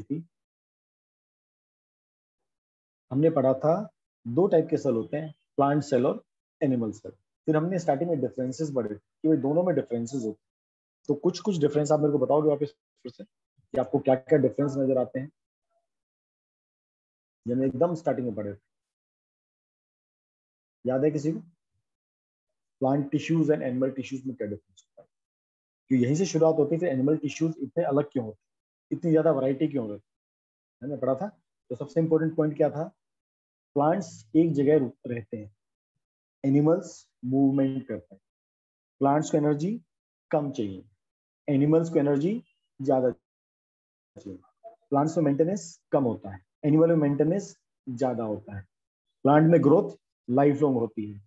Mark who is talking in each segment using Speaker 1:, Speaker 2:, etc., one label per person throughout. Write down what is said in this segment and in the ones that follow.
Speaker 1: थी। हमने पढ़ा था, दो टाइप के सेल होते हैं प्लांट सेल और एनिमल सेल फिर हमने स्टार्टिंग में डिफरेंसेस पढ़े कि भाई दोनों में डिफरेंसेस होते हैं। तो कुछ कुछ डिफरेंस आप मेरे को बताओगे वापस फिर से, कि आपको क्या क्या डिफरेंस नज़र आते हैं? जब एकदम स्टार्टिंग में पढ़े याद है किसी को? Plant tissues and animal tissues में क्या डिफरेंस होता है? कि यहीं से शुरुआत होती है, फिर एनिमल टिश्यूज इतने अलग क्यों होते इतनी ज़्यादा वैरायटी क्यों है पढ़ा था तो सबसे इंपॉर्टेंट पॉइंट क्या था? प्लांट्स एक जगह रहते हैं। एनिमल्स मूवमेंट करते हैं। प्लांट्स को एनर्जी कम चाहिए। एनिमल्स को एनर्जी ज़्यादा चाहिए। प्लांट्स में मेंटेनेंस कम होता है। एनिमल में मेंटेनेंस ज़्यादा होता है। प्लांट में ग्रोथ लाइफ लॉन्ग होती है।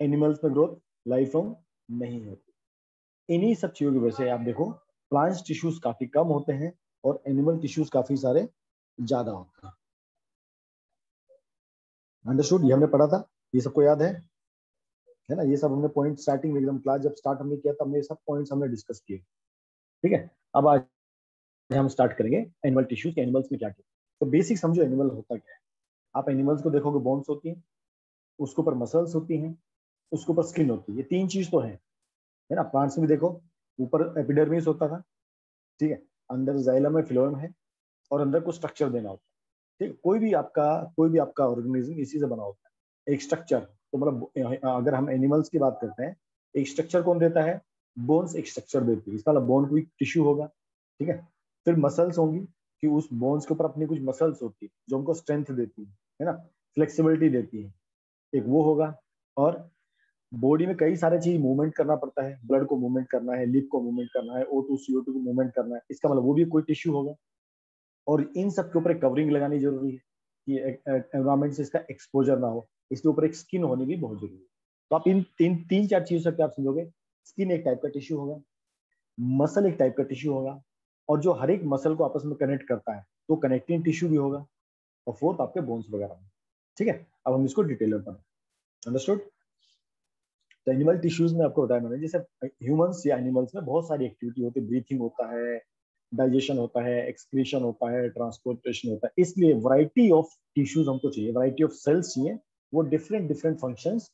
Speaker 1: एनिमल्स में ग्रोथ लाइफ लॉन्ग नहीं होती। इन्हीं सब चीज़ों की वजह से आप देखो प्लांट्स टिश्यूज काफ़ी कम होते हैं। और एनिमल टिश्यूज काफ़ी सारे ज़्यादा होते हैं। अंडरस्टूड ये हमने पढ़ा था। ये सबको याद है? है ना? ये सब हमने पॉइंट स्टार्टिंग में एकदम क्लास जब स्टार्ट हमने किया था हमने ये सब पॉइंट्स हमने डिस्कस किए। ठीक है? अब आज हम स्टार्ट करेंगे एनिमल टिश्यूज एनिमल्स में क्या क्या। तो बेसिक समझो एनिमल होता क्या है। आप एनिमल्स को देखोगे बोन्स होती हैं, उसके ऊपर मसल्स होती हैं, उसके ऊपर स्किन होती है। ये तीन चीज़ तो है। है ना? प्लांट्स में भी देखो, ऊपर एपिडर्मिस होता था। ठीक है? अंदर जाइलम है फिलोम है और अंदर को स्ट्रक्चर देना होता है। ठीक, कोई भी आपका, कोई भी आपका ऑर्गेनिज्म इसी से बना होता है। एक स्ट्रक्चर तो मतलब अगर हम एनिमल्स की बात करते हैं, एक स्ट्रक्चर कौन देता है? बोन्स एक स्ट्रक्चर देती है। इसका मतलब बोन कोई टिश्यू होगा। ठीक है? फिर मसल्स होंगी कि उस बोन्स के ऊपर अपनी कुछ मसल्स होती है, जो उनको स्ट्रेंथ देती है है ना? फ्लेक्सिबिलिटी देती है। एक वो होगा और बॉडी में कई सारे चीज़ मूवमेंट करना पड़ता है। ब्लड को मूवमेंट करना है लिप को मूवमेंट करना है ओ टू सीओ टू को मूवमेंट करना है। इसका मतलब वो भी कोई टिश्यू होगा। और इन सब के ऊपर कवरिंग लगानी ज़रूरी है कि एनवायरमेंट से इसका एक्सपोजर ना हो। इसके ऊपर एक स्किन होनी भी बहुत ज़रूरी है। तो आप इन तीन तीन चार चीज़ों से आप समझोगे स्किन एक टाइप का टिश्यू होगा मसल एक टाइप का टिश्यू होगा, और जो हर एक मसल को आपस में कनेक्ट करता है तो कनेक्टिंग टिश्यू भी होगा, और फोर्थ आपके बोन्स वगैरह ठीक है? अब हम इसको डिटेल में पढ़ें अंडरस्टूड तो एनिमल टिश्यूज में आपको बताया मैंने, जैसे ह्यूमंस या एनिमल्स में बहुत सारी एक्टिविटी होती है ब्रीथिंग होता है डाइजेशन होता है एक्सक्रीशन होता है ट्रांसपोर्टेशन होता है। इसलिए वैरायटी ऑफ़ टिश्यूज हमको चाहिए वैरायटी ऑफ़ सेल्स चाहिए, वो डिफरेंट डिफरेंट फ़ंक्शंस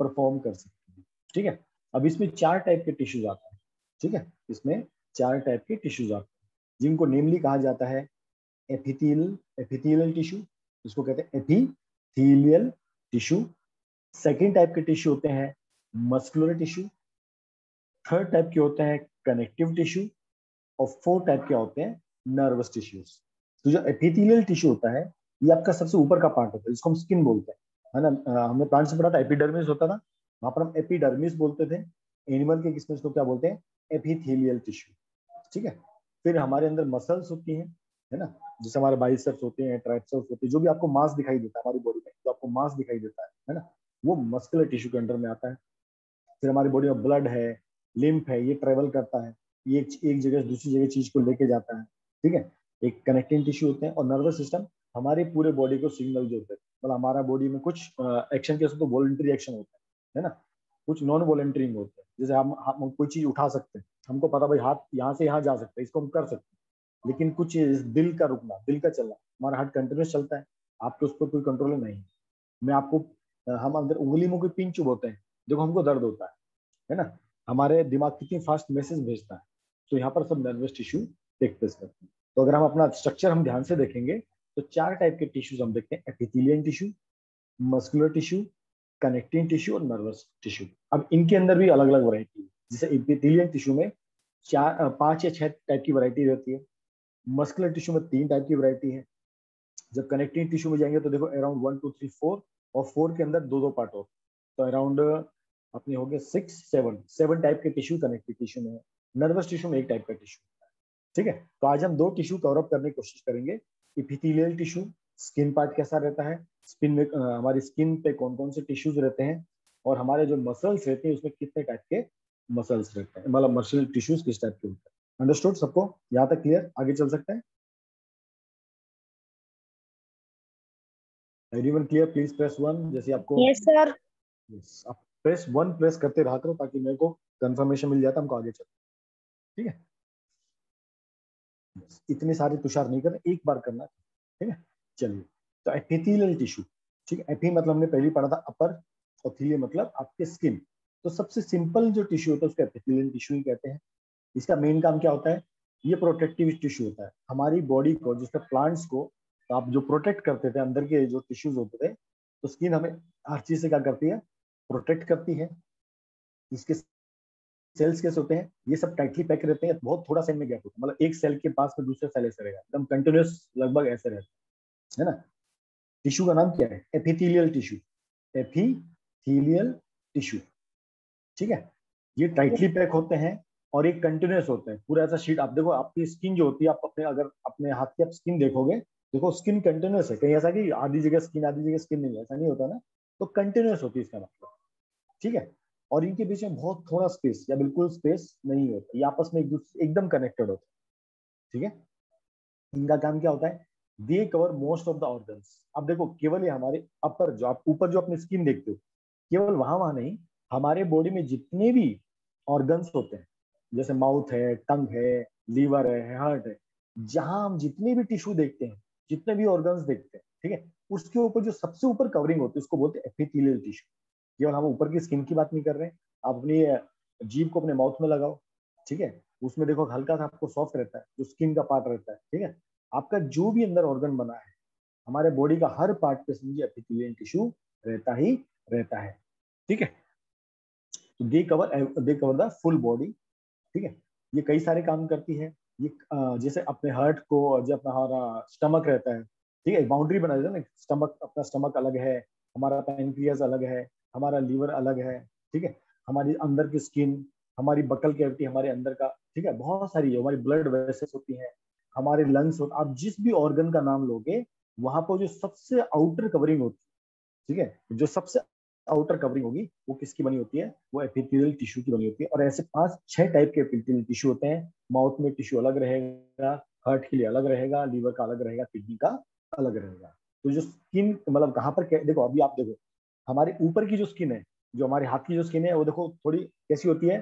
Speaker 1: परफॉर्म कर सकते हैं। ठीक है? अब इसमें चार टाइप के टिश्यूज आते हैं। ठीक है? इसमें चार टाइप के टिश्यूज आते हैं, जिनको नेमली कहा जाता है एपिथील एपिथीलियल टिश्यू इसको कहते हैं एपिथीलियल टिश्यू सेकेंड टाइप के टिश्यू होते हैं मस्कुलर टिश्यू थर्ड टाइप के होते हैं कनेक्टिव टिश्यू और फोर्थ टाइप के होते हैं नर्वस टिश्यूज तो जो एपिथेलियल टिश्यू होता है, ये आपका सबसे ऊपर का पार्ट होता है, जिसको हम स्किन बोलते हैं। है ना? हमने प्लांट से पढ़ा था एपिडर्मिस होता था, वहाँ पर हम एपिडर्मिस बोलते थे। एनिमल के किसमें इसको क्या बोलते हैं? एपिथेलियल टिश्यू ठीक है? फिर हमारे अंदर मसल्स होती हैं, है ना? जैसे हमारे बाइसेप्स होते हैं ट्राइसेप्स होते हैं, जो भी आपको मास दिखाई देता है, हमारी बॉडी में, जो आपको मास दिखाई देता है है ना? वो मस्कुलर टिश्यू के अंडर में आता है। फिर हमारी बॉडी में ब्लड है लिम्फ है ये ट्रेवल करता है ये एक जगह से दूसरी जगह चीज़ को लेके जाता है ठीक है? एक कनेक्टिंग टिश्यू होते हैं और नर्वस सिस्टम हमारे पूरे बॉडी को सिग्नल देते हैं मतलब हमारा बॉडी में कुछ एक्शन के तो वॉलेंट्री एक्शन होता है है ना? कुछ नॉन वॉलेंटरिंग होते हैं जैसे हम, हम कोई चीज़ उठा सकते हैं हमको पता भाई हाथ यहाँ से यहाँ जा सकते हैं इसको हम कर सकते हैं लेकिन कुछ दिल का रुकना दिल का चलना हमारा हार्ट कंटिन्यूस चलता है आपके उस पर कोई कंट्रोल नहीं मैं आपको हम अंदर उंगली में कोई पिंच चुभोते हैं देखो, हमको दर्द होता है है ना? हमारे दिमाग कितनी फास्ट मैसेज भेजता है तो यहाँ पर सब नर्वस टिश्यू टेक प्लेस करते हैं। तो अगर हम अपना स्ट्रक्चर हम ध्यान से देखेंगे तो चार टाइप के टिश्यूज हम देखते हैं epithelium tissue muscular tissue connecting tissue और नर्वस टिश्यू अब इनके अंदर भी अलग अलग वरायटी है। जैसे एपिथेलियन टिश्यू में चार पाँच या छह टाइप की वरायटी रहती है। मस्कुलर टिश्यू में तीन टाइप की वरायटी है। जब कनेक्टिंग टिश्यू में जाएँगे तो देखो around one two three four और फोर के अंदर दो दो पार्ट हो तो अराउंड अपने हो गए सिक्स सेवन सेवन टाइप के टिश्यू कनेक्टिव टिश्यू में नर्वस टिश्यू में एक टाइप का टिश्यू ठीक है? तो आज हम दो टिश्यू कवरअप करने की कोशिश करेंगे। इपिथेलियल टिश्यू स्किन पार्ट कैसा रहता है? स्किन में हमारी स्किन पे कौन कौन से टिश्यूज रहते हैं? और हमारे जो मसल्स रहते हैं उसमें कितने टाइप के मसल्स रहते हैं? मतलब मसल टिश्यूज किस टाइप के होते हैं? अंडरस्टूड सबको? यहाँ तक क्लियर आगे चल सकते हैं? Everyone clear please press one जैसे आपको
Speaker 2: यस सर
Speaker 1: यस आप प्रेस वन प्रेस करते रहा करो ताकि मेरे को कंफर्मेशन मिल जाता हमको आगे चल। ठीक है? इतने सारे तुषार नहीं करना, एक बार करना, ठीक है? चलिए तो एपिथेलियल टिश्यू ठीक है? एपी मतलब हमने पहले पढ़ा था अपर और थीलिया मतलब आपके स्किन तो सबसे सिंपल जो टिश्यू होता है, उसको एपिथेलियल टिश्यू ही कहते हैं। इसका मेन काम क्या होता है? ये प्रोटेक्टिव टिश्यू होता है। हमारी बॉडी को जिसमें प्लांट्स को तो आप जो प्रोटेक्ट करते थे, अंदर के जो टिश्यूज होते थे तो स्किन हमें हर चीज़ से क्या करती है? प्रोटेक्ट करती है इसके सेल्स कैसे होते हैं, ये सब टाइटली पैक रहते हैं, बहुत थोड़ा सेल में गैप होता है। मतलब एक सेल के पास में दूसरे सेल ऐसे रहेगा, एकदम कंटिन्यूस लगभग ऐसे रहता है ना? टिश्यू का नाम क्या है? एपिथेलियल टिश्यू एपिथेलियल टिश्यू ठीक है? ये टाइटली पैक होते हैं और एक कंटिन्यूस होते हैं। पूरा ऐसा शीट आप देखो, आपकी स्किन जो होती है, आप अपने, अगर अपने हाथ की आप स्किन देखोगे, देखो स्किन कंटिन्यूस है। कहीं ऐसा कि आधी जगह स्किन आधी जगह स्किन नहीं है, ऐसा नहीं होता ना? तो कंटिन्यूस होती है इसका मतलब ठीक है? और इनके बीच में बहुत थोड़ा स्पेस या बिल्कुल स्पेस नहीं होता, ये आपस में एक दूसरे एकदम कनेक्टेड होते ठीक है? इनका काम क्या होता है? They cover most of the organ अब देखो, केवल ये हमारे अपर जो आप, ऊपर जो अपनी स्किन देखते हो, केवल वहाँ वहाँ नहीं, हमारे बॉडी में जितने भी ऑर्गन्स होते हैं, जैसे माउथ है टंग है लीवर है हार्ट है, जहाँ हम जितने भी टिश्यू देखते हैं, जितने भी ऑर्गन्स देखते हैं, ठीक है? उसके ऊपर जो सबसे ऊपर कवरिंग होती है, उसको बोलते हैं एपिथेलियल टिश्यू केवल हम ऊपर की स्किन की बात नहीं कर रहे हैं। आप अपनी जीभ को अपने माउथ में लगाओ, ठीक है? उसमें देखो हल्का सा आपको सॉफ्ट रहता है, जो स्किन का पार्ट रहता है, ठीक है? आपका जो भी अंदर ऑर्गन बना है, हमारे बॉडी का हर पार्ट पे समझिए एपिथेलियल टिश्यू रहता ही रहता है, ठीक है? तो they cover they cover the full body ठीक है? ये कई सारे काम करती है। ये जैसे अपने हार्ट को जो अपना हमारा स्टमक रहता है, ठीक है? बाउंड्री बना देता है ना स्टमक अपना स्टमक अलग है, हमारा पैनक्रियाज अलग है हमारा लीवर अलग है, ठीक है? हमारी अंदर की स्किन, हमारी बकल कैविटी हमारे अंदर का, ठीक है? बहुत सारी है, हमारी ब्लड वेसेस होती है, हमारे लंग्स होते आप जिस भी ऑर्गन का नाम लोगे, वहाँ पर जो सबसे आउटर कवरिंग होती है, ठीक है? जो सबसे आउटर कवरिंग होगी, वो किसकी बनी होती है? वो एपिथेलियल टिश्यू की बनी होती है। और ऐसे पाँच, छह टाइप के एपिथेलियल टिश्यू होते हैं। माउथ में टिश्यू अलग रहेगा हार्ट के लिए अलग रहेगा लीवर का अलग रहेगा किडनी का अलग रहेगा। तो जो स्किन मतलब कहाँ पर देखो, अभी आप देखो हमारे ऊपर की जो स्किन है जो हमारे हाथ की जो स्किन है वो देखो थोड़ी कैसी होती है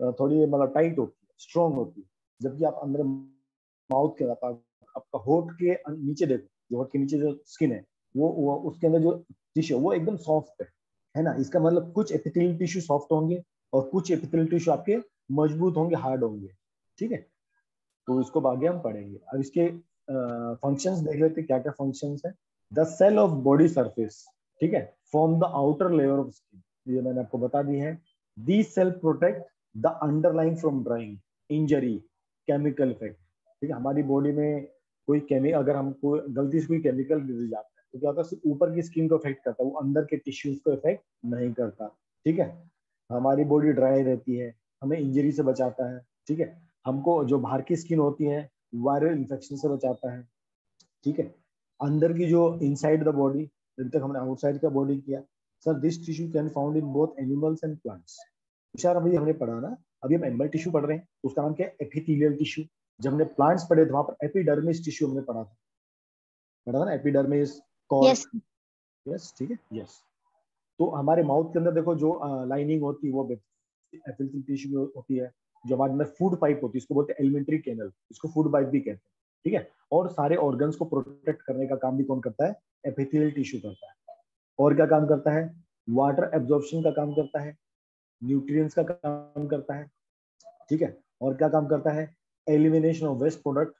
Speaker 1: थोड़ी मतलब टाइट होती है स्ट्रॉन्ग होती है। जबकि आप अंदर माउथ के आपका होठ के नीचे देखो जो होठ के नीचे जो स्किन है वो, वो उसके अंदर जो टिश्यू वो एकदम सॉफ्ट है है ना? इसका मतलब कुछ एपिथेलियल टिश्यू सॉफ्ट होंगे और कुछ एपिथेलियल टिश्यू आपके मज़बूत होंगे हार्ड होंगे ठीक है? तो इसको आगे हम पढ़ेंगे। अब इसके फ़ंक्शंस देख लेते क्या क्या फ़ंक्शंस है। The cell of body surface ठीक है? Form the outer layer of skin ये मैंने आपको बता दी है। The cell protect the underline from drying injury chemical effect ठीक है? हमारी बॉडी में कोई केमी अगर हमको गलती से कोई केमिकल गिर जाता है तो क्या होता है? सिर्फ़ ऊपर की स्किन को इफ़ेक्ट करता है। वो अंदर के टिश्यूज को इफ़ेक्ट नहीं करता। ठीक है? हमारी बॉडी ड्राई रहती है। हमें इंजरी से बचाता है। ठीक है? हमको जो बाहर की स्किन होती है वायरल इन्फेक्शन से बचाता है। ठीक है? अंदर की जो इनसाइड द बॉडी जब तक हमने आउटसाइड का बॉडी किया sir this tissue can found in both animals and plants विचार अभी हमने पढ़ा ना अभी हम एनिमल टिश्यू पढ़ रहे हैं उसका नाम क्या है? एपिथेलियल टिश्यू जब हमने प्लांट्स पढ़े थे वहाँ पर एपिडर्मिस टिश्यू हमने पढ़ा था। पढ़ा था ना एपिडर्मिस
Speaker 2: यस
Speaker 1: यस ठीक है? यस तो हमारे माउथ के अंदर देखो जो लाइनिंग होती है वो एपिथेलियल टिश्यू होती है। जो हमारे अंदर फ़ूड पाइप होती है इसको बोलते हैं एलिमेंट्री कैनल इसको फ़ूड पाइप भी कहते हैं। ठीक है? और सारे ऑर्गन्स को प्रोटेक्ट करने का काम भी कौन करता है? एपिथेलियल टिश्यू करता है। और क्या काम करता है? वाटर एब्जॉर्प्शन का काम करता है। न्यूट्रिएंट्स का काम करता है। ठीक है? और क्या काम करता है? एलिमिनेशन ऑफ़ वेस्ट प्रोडक्ट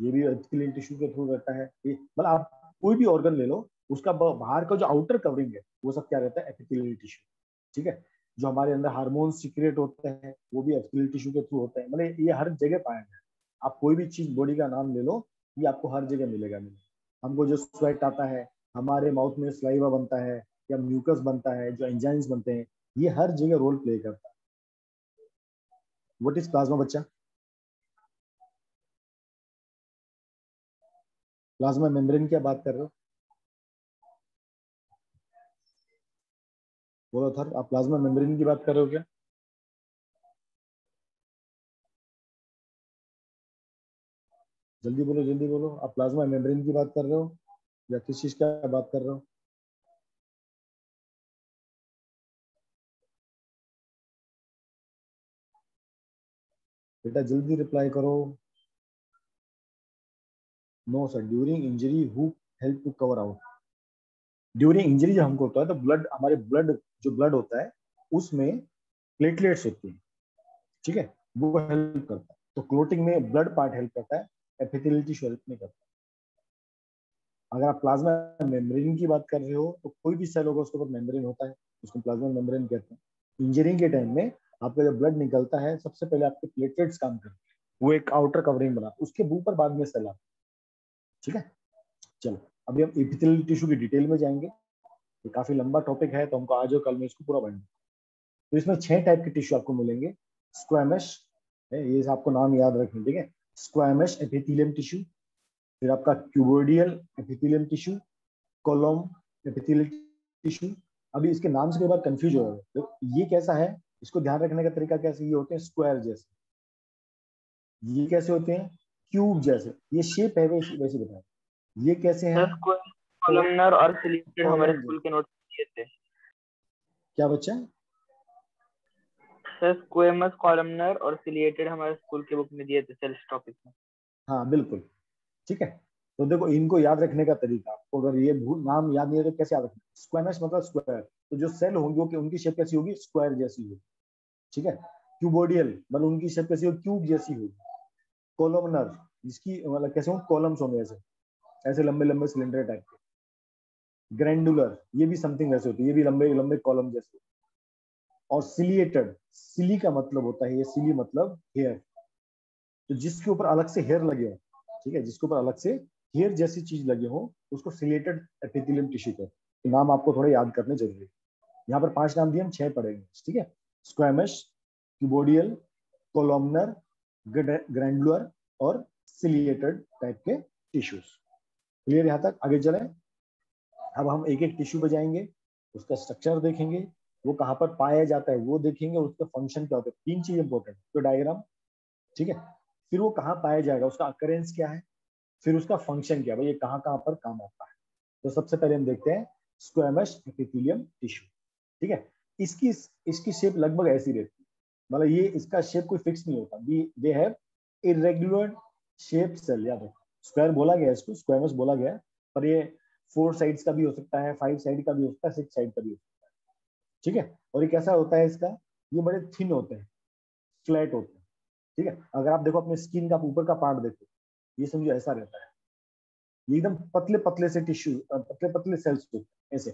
Speaker 1: ये भी एपिथेलियल टिश्यू के थ्रू रहता है। मतलब आप कोई भी ऑर्गन ले लो, उसका बाहर का जो आउटर कवरिंग है, वो सब क्या रहता है? एपिथेलियल टिश्यू ठीक है? जो हमारे अंदर हार्मोन सीक्रेट होते हैं, वो भी एपिथेलियल टिश्यू के थ्रू होते हैं। मतलब ये हर जगह पाया गया आप कोई भी चीज़ बॉडी का नाम ले लो, ये आपको हर जगह मिलेगा। मिलेगा हमको जो स्वेट आता है, हमारे माउथ में स्लाइवा बनता है, या म्यूकस बनता है, जो एंजाइम्स बनते हैं, ये हर जगह रोल प्ले करता है। वट इज़ प्लाज्मा बच्चा? प्लाज्मा मेम्ब्रेन की बात कर रहे हो? बोलो सर आप प्लाज्मा मेम्ब्रेन की बात कर रहे हो क्या? जल्दी बोलो जल्दी बोलो। आप प्लाज्मा मेम्ब्रेन की बात कर रहे हो या किस चीज़ का बात कर रहे हो? बेटा, जल्दी रिप्लाई करो। No sir during injury who help to cover out during injury जब हमको होता है तो ब्लड हमारे ब्लड जो ब्लड होता है, उसमें प्लेटलेट्स होती हैं। ठीक है? वो हेल्प करता है। तो क्लोटिंग में ब्लड पार्ट हेल्प करता है। टिश्यू हेल्प नहीं करता। अगर आप प्लाज्मा मेम्ब्रेन की बात कर रहे हो तो कोई भी सेल होगा, उसके ऊपर मेम्ब्रेन होता है, उसको प्लाज्मा मेम्ब्रेन कहते हैं। इंजरी के टाइम में आपका जब ब्लड निकलता है, सबसे पहले आपके प्लेटलेट्स काम करते हैं। वो एक आउटर कवरिंग बना, उसके ऊपर बाद में सेल आता ठीक है? चलो, अभी हम एपिथेलियल टिश्यू की डिटेल में जाएँगे। ये काफ़ी लंबा टॉपिक है तो हमको आज और कल में इसको पूरा बढ़ना तो इसमें छह टाइप के टिश्यू आपको मिलेंगे। स्क्वामश ये आपको नाम याद रखें ठीक है? स्क्वामश एपिथेलियम टिश्यू फिर आपका cuboidal epithelium tissue columnar epithelial tissue अभी इसके नाम से कई बार कंफ्यूज हो रहे तो ये कैसा है? इसको ध्यान रखने का तरीका कैसे? ये होते हैं स्क्वायर जैसे। ये कैसे होते हैं? क्यूब जैसे। ये शेप है वैसे वैसे बताए। ये कैसे हैं?
Speaker 2: कॉलमनर और सिलेक्टेड हमारे स्कूल के नोट्स दिए थे।
Speaker 1: क्या बच्चा?
Speaker 2: सर स्क्वेमस कॉलमनर और सिलिएटेड हमारे स्कूल के बुक में दिए थे सेल्स टॉपिक में।
Speaker 1: हाँ बिल्कुल। ठीक है? तो देखो, इनको याद रखने का तरीका। आपको अगर ये भूल, नाम याद नहीं है तो कैसे याद रखना? स्क्वेमस मतलब स्क्वायर तो जो सेल होंगे उनकी शेप कैसी होगी? स्क्वायर जैसी होगी। ठीक है? क्यूबोडियल मतलब उनकी शेप कैसी होगी? क्यूब जैसी होगी। कोलोमनर जिसकी मतलब कैसे होंगे? कॉलम्स होंगे ऐसे। ऐसे लंबे लंबे सिलेंडर टाइप के। ग्रैंडुलर ये भी समथिंग ऐसे होती है। ये भी लंबे लंबे कॉलम जैसे और सिलिएटेड सिली का मतलब होता है, ये सिली मतलब हेयर तो जिसके ऊपर अलग से हेयर लगे हो, ठीक है, जिसके ऊपर अलग से हेयर जैसी चीज़ लगे हो, उसको सिलेटेड एपिथेलियम टिश्यू कहते हैं। नाम आपको थोड़े याद करने ज़रूरी है। यहाँ पर पाँच नाम दिए, हम छह पढ़ेंगे, ठीक है? स्क्वेमश क्यूबोडियल कोलोमनर ग्रैंडुलर और सिलिएटेड टाइप के टिश्यूज क्लियर यहाँ तक? आगे चले। अब हम एक एक टिश्यू पे जाएँगे उसका स्ट्रक्चर देखेंगे। वो कहाँ पर पाया जाता है, वो देखेंगे उसका फ़ंक्शन क्या होता है। तीन चीज़ इंपॉर्टेंट तो डायग्राम ठीक है? फिर वो कहाँ पाया जाएगा, उसका अकरेंस क्या है? फिर उसका फ़ंक्शन क्या है? भाई, ये कहाँ कहाँ पर काम आता है। तो सबसे पहले हम देखते हैं स्क्वेमस एपिथेलियम टिश्यू ठीक है? इसकी इसकी शेप लगभग ऐसी रहती है। मतलब ये, इसका शेप कोई फिक्स नहीं होता। They have irregular shape cell याद रखो। स्क्वायर बोला गया इसको स्क्वायरस बोला गया पर ये फोर साइड्स का भी हो सकता है फाइव साइड का भी हो सकता है सिक्स साइड का भी हो सकता है। ठीक है? और ये कैसा होता है इसका? ये बड़े थिन होते हैं फ्लैट होते हैं, ठीक है? अगर आप देखो अपने स्किन का ऊपर का पार्ट देखो, ये समझो ऐसा रहता है। ये एकदम पतले पतले से टिश्यू पतले पतले सेल्स होते ऐसे,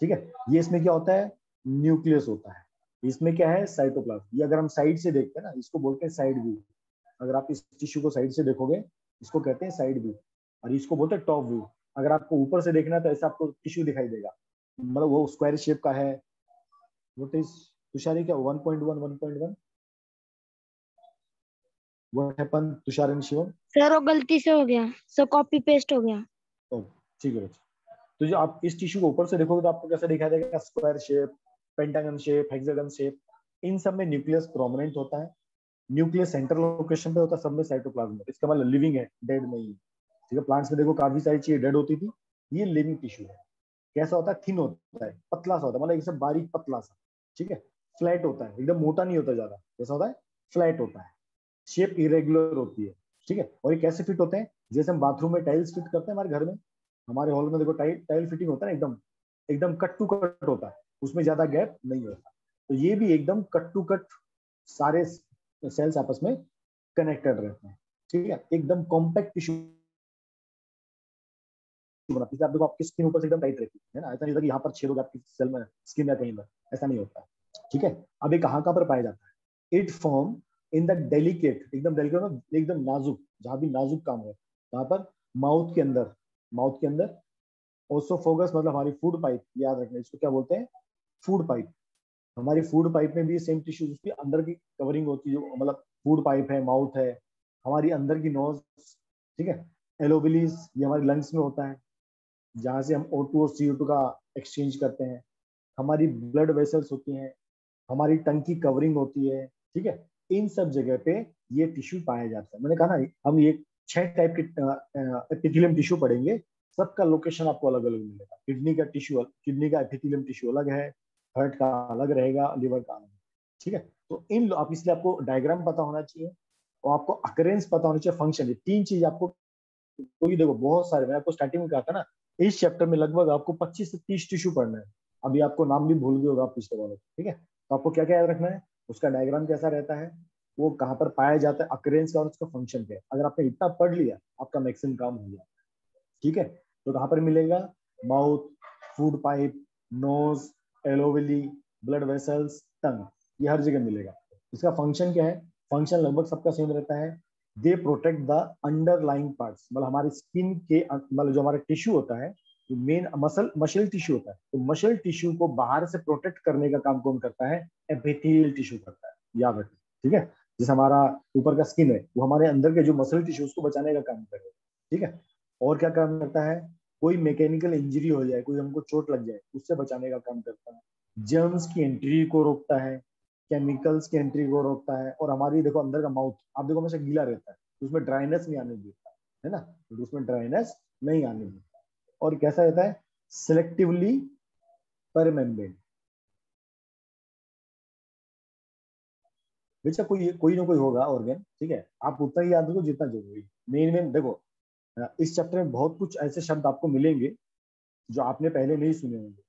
Speaker 1: ठीक है? ये इसमें क्या होता है? न्यूक्लियस होता है। इसमें क्या है? साइटोप्लाज्म ये अगर हम साइड से देखते हैं ना, इसको बोलते हैं साइड व्यू अगर आप इस टिश्यू को साइड से देखोगे, इसको कहते हैं साइड व्यू और इसको बोलते हैं टॉप व्यू अगर आपको ऊपर से देखना है तो ऐसा आपको टिश्यू दिखाई देगा। मतलब वो स्क्वायर शेप का है व्हाट इज़ तुषारी क्या 1.1 1.1 what happen Tushar and Shivam
Speaker 3: sir वो गलती से हो गया। सो कॉपी पेस्ट हो गया।
Speaker 1: ओ ठीक है तो जो आप इस टिश्यू को ऊपर से देखोगे तो आपको कैसा दिखाई देगा? Square shape pentagon shape hexagon shape इन सब में न्यूक्लियस प्रोमिनेंट होता है। न्यूक्लियस सेंट्रल लोकेशन पे होता है सब में साइटोप्लाज्म इसका मतलब लिविंग है डेड नहीं ठीक है प्लांट्स में देखो काफ़ी सारी चीज़ें डेड होती थी। ये लिविंग टिश्यू है। कैसा होता है? थिन होता है, पतला सा होता है मतलब एकदम बारीक पतला सा, ठीक है? फ्लैट होता है, एकदम मोटा नहीं होता ज़्यादा, कैसा होता है? फ्लैट होता है, शेप इरेगुलर होती है, ठीक है? और ये कैसे फिट होते हैं? जैसे हम बाथरूम में टाइल्स फिट करते हैं हमारे घर में, हमारे हॉल में देखो टाइल टाइल फिटिंग होता है एकदम एकदम कट टू कट होता है, उसमें ज़्यादा गैप नहीं होता। तो ये भी एकदम कट टू कट सारे सेल्स आपस में कनेक्टेड रहते हैं, ठीक है? एकदम कॉम्पैक्ट टिश्यू बनाती आप देखो, आपकी स्किन ऊपर से एकदम टाइट रहती है ना? ऐसा नहीं होता यहाँ पर छेद होगा आपकी सेल में स्किन या कहीं पर, ऐसा नहीं होता, ठीक है? अब ये कहाँ कहाँ पर पाया जाता है। It form in the delicate एकदम डेलिकेट एकदम नाजुक, जहाँ भी नाजुक काम है, वहाँ पर माउथ के अंदर माउथ के अंदर ओसोफोगस मतलब हमारी फ़ूड पाइप याद रखना, इसको क्या बोलते हैं? फ़ूड पाइप हमारी फ़ूड पाइप में भी सेम टिश्यू उसकी अंदर की कवरिंग होती है, जो मतलब फ़ूड पाइप है माउथ है, हमारी अंदर की नोज़ ठीक है? एलोबिलीज ये हमारी लंग्स में होता है। जहाँ से हम ओ टू और सी टू का एक्सचेंज करते हैं। हमारी ब्लड वेसल्स होती हैं, हमारी टंग की कवरिंग होती है, ठीक है? इन सब जगह पे ये टिश्यू पाया जाता है। मैंने कहा ना, हम ये छह टाइप के एपिथेलियम टिश्यू पढ़ेंगे, सबका लोकेशन आपको अलग अलग मिलेगा। किडनी का टिश्यू किडनी का एपिथेलियम टिश्यू अलग है हार्ट का अलग रहेगा लिवर का अलग। ठीक है? तो इन आप इसलिए आपको डायग्राम पता होना चाहिए और आपको अकरेंस पता होना चाहिए फ़ंक्शन ये तीन चीज़ आपको क्योंकि देखो, बहुत सारे मैं आपको स्टार्टिंग में कहा था ना इस चैप्टर में लगभग आपको 25 से 30 टिश्यू पढ़ना है। अभी आपको नाम भी भूल गए होगा पिछले वाले। ठीक है? तो आपको क्या क्या याद रखना है? उसका डायग्राम कैसा रहता है? वो कहाँ पर पाया जाता है? अक्रेंस का और उसका फ़ंक्शन क्या है? अगर आपने इतना पढ़ लिया, आपका मैक्सिमम काम हो गया। ठीक है? तो कहाँ पर मिलेगा? Mouth food pipe nose alveoli blood vessels tongue ये हर जगह मिलेगा। इसका फ़ंक्शन क्या है? फ़ंक्शन लगभग सबका सेम रहता है। They protect the underlying parts मतलब हमारे स्किन के मतलब जो हमारा टिश्यू होता है, जो मेन मसल मसल टिश्यू होता है तो मसल टिश्यू को बाहर से प्रोटेक्ट करने का काम कौन करता है? एपिथेलियल टिश्यू करता है, याद रखें ठीक है? जैसे हमारा ऊपर का स्किन है, वो हमारे अंदर के जो मसल टिश्यू उसको बचाने का काम करेगा ठीक है? और क्या काम करता है? कोई मैकेनिकल इंजरी हो जाए, कोई हमको चोट लग जाए, उससे बचाने का काम करता है। जर्म्स की एंट्री को रोकता है केमिकल्स की एंट्री को रोकता है और हमारी देखो अंदर का माउथ आप देखो हमेशा गीला रहता है तो उसमें ड्राइनेस नहीं आने देता, है ना? तो उसमें ड्राइनेस नहीं आने देता। और कैसा रहता है? सिलेक्टिवली पर मेम्ब्रेन बेचा कोई कोई ना कोई होगा ऑर्गेन ठीक है? आप उतना ही याद रखो जितना ज़रूरी। मेन मेन देखो इस चैप्टर में बहुत कुछ ऐसे शब्द आपको मिलेंगे जो आपने पहले नहीं सुने होंगे।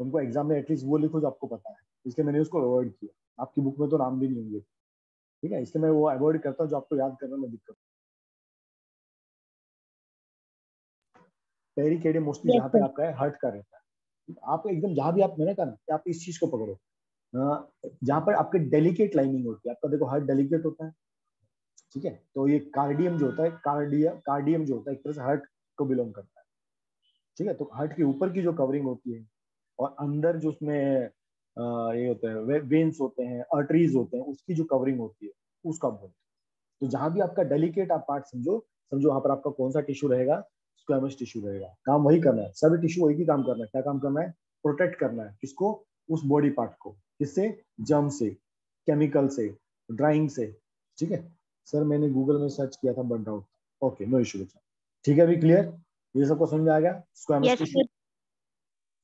Speaker 1: तुमको एग्ज़ाम में एटलीस्ट वो लिखो जो आपको पता है। इसलिए मैंने उसको अवॉइड किया। आपकी बुक में तो नाम भी नहीं होंगे। ठीक है? इसलिए मैं वो अवॉइड करता हूँ जो आपको याद करने में दिक्कत पेरिकेडे मोस्टली जहाँ पे आपका है हर्ट का रहता है। आप एकदम जहाँ भी आप मैंने कहा ना आप इस चीज़ को पकड़ो। जहाँ पर आपके डेलिकेट लाइनिंग होती है आपका देखो हार्ट डेलिकेट होता है। ठीक है? तो ये कार्डियम जो होता है कार्डिया कार्डियम जो होता है एक तरह से हार्ट को बिलोंग करता है। ठीक है? तो हर्ट के ऊपर की जो कवरिंग होती है और अंदर जो उसमें ये होते हैं वेन्स होते हैं अर्टरीज होते हैं उसकी जो कवरिंग होती है उसका बोलते तो जहाँ भी आपका डेलिकेट आप पार्ट समझो समझो वहाँ पर आपका कौन सा टिश्यू रहेगा? स्क्वेमस टिश्यू रहेगा। काम वही करना है सभी टिश्यू वही की काम करना है। क्या काम करना है? प्रोटेक्ट करना है किसको? उस बॉडी पार्ट को। किससे? जम से केमिकल से ड्राइंग से। ठीक है? सर मैंने गूगल में सर्च किया था burn out okay no issue बच्चा ठीक है अभी क्लियर ये सबको समझ में आ गया। स्क्वामस टिश्यू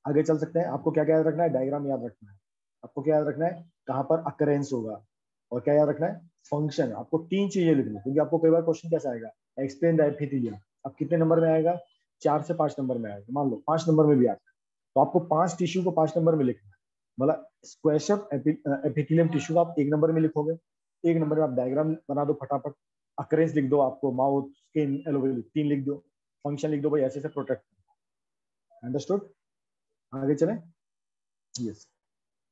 Speaker 1: आगे चल सकते हैं। आपको क्या क्या याद रखना है? डायग्राम याद रखना है। आपको क्या याद रखना है? कहाँ पर? अकरेंस होगा। और क्या याद रखना है? फ़ंक्शन आपको तीन चीज़ें लिखनी क्योंकि आपको कई बार क्वेश्चन कैसा आएगा? एक्सप्लेन द अब कितने नंबर में आएगा? चार से पाँच नंबर में आएगा। मान लो, पाँच नंबर में भी आता तो आपको पाँच टिश्यू को पाँच नंबर में लिखना है। मतलब स्क्वेशअप एपिथेलियम टिश्यू को आप एक नंबर में लिखोगे। एक नंबर में आप डायग्राम बना दो फटाफट। अक्रेंस लिख दो आपको। माउथ स्किन एलोवेली तीन लिख दो। फ़ंक्शन लिख दो भाई, ऐसे से प्रोटेक्ट अंडरस्टूड आगे चले? यस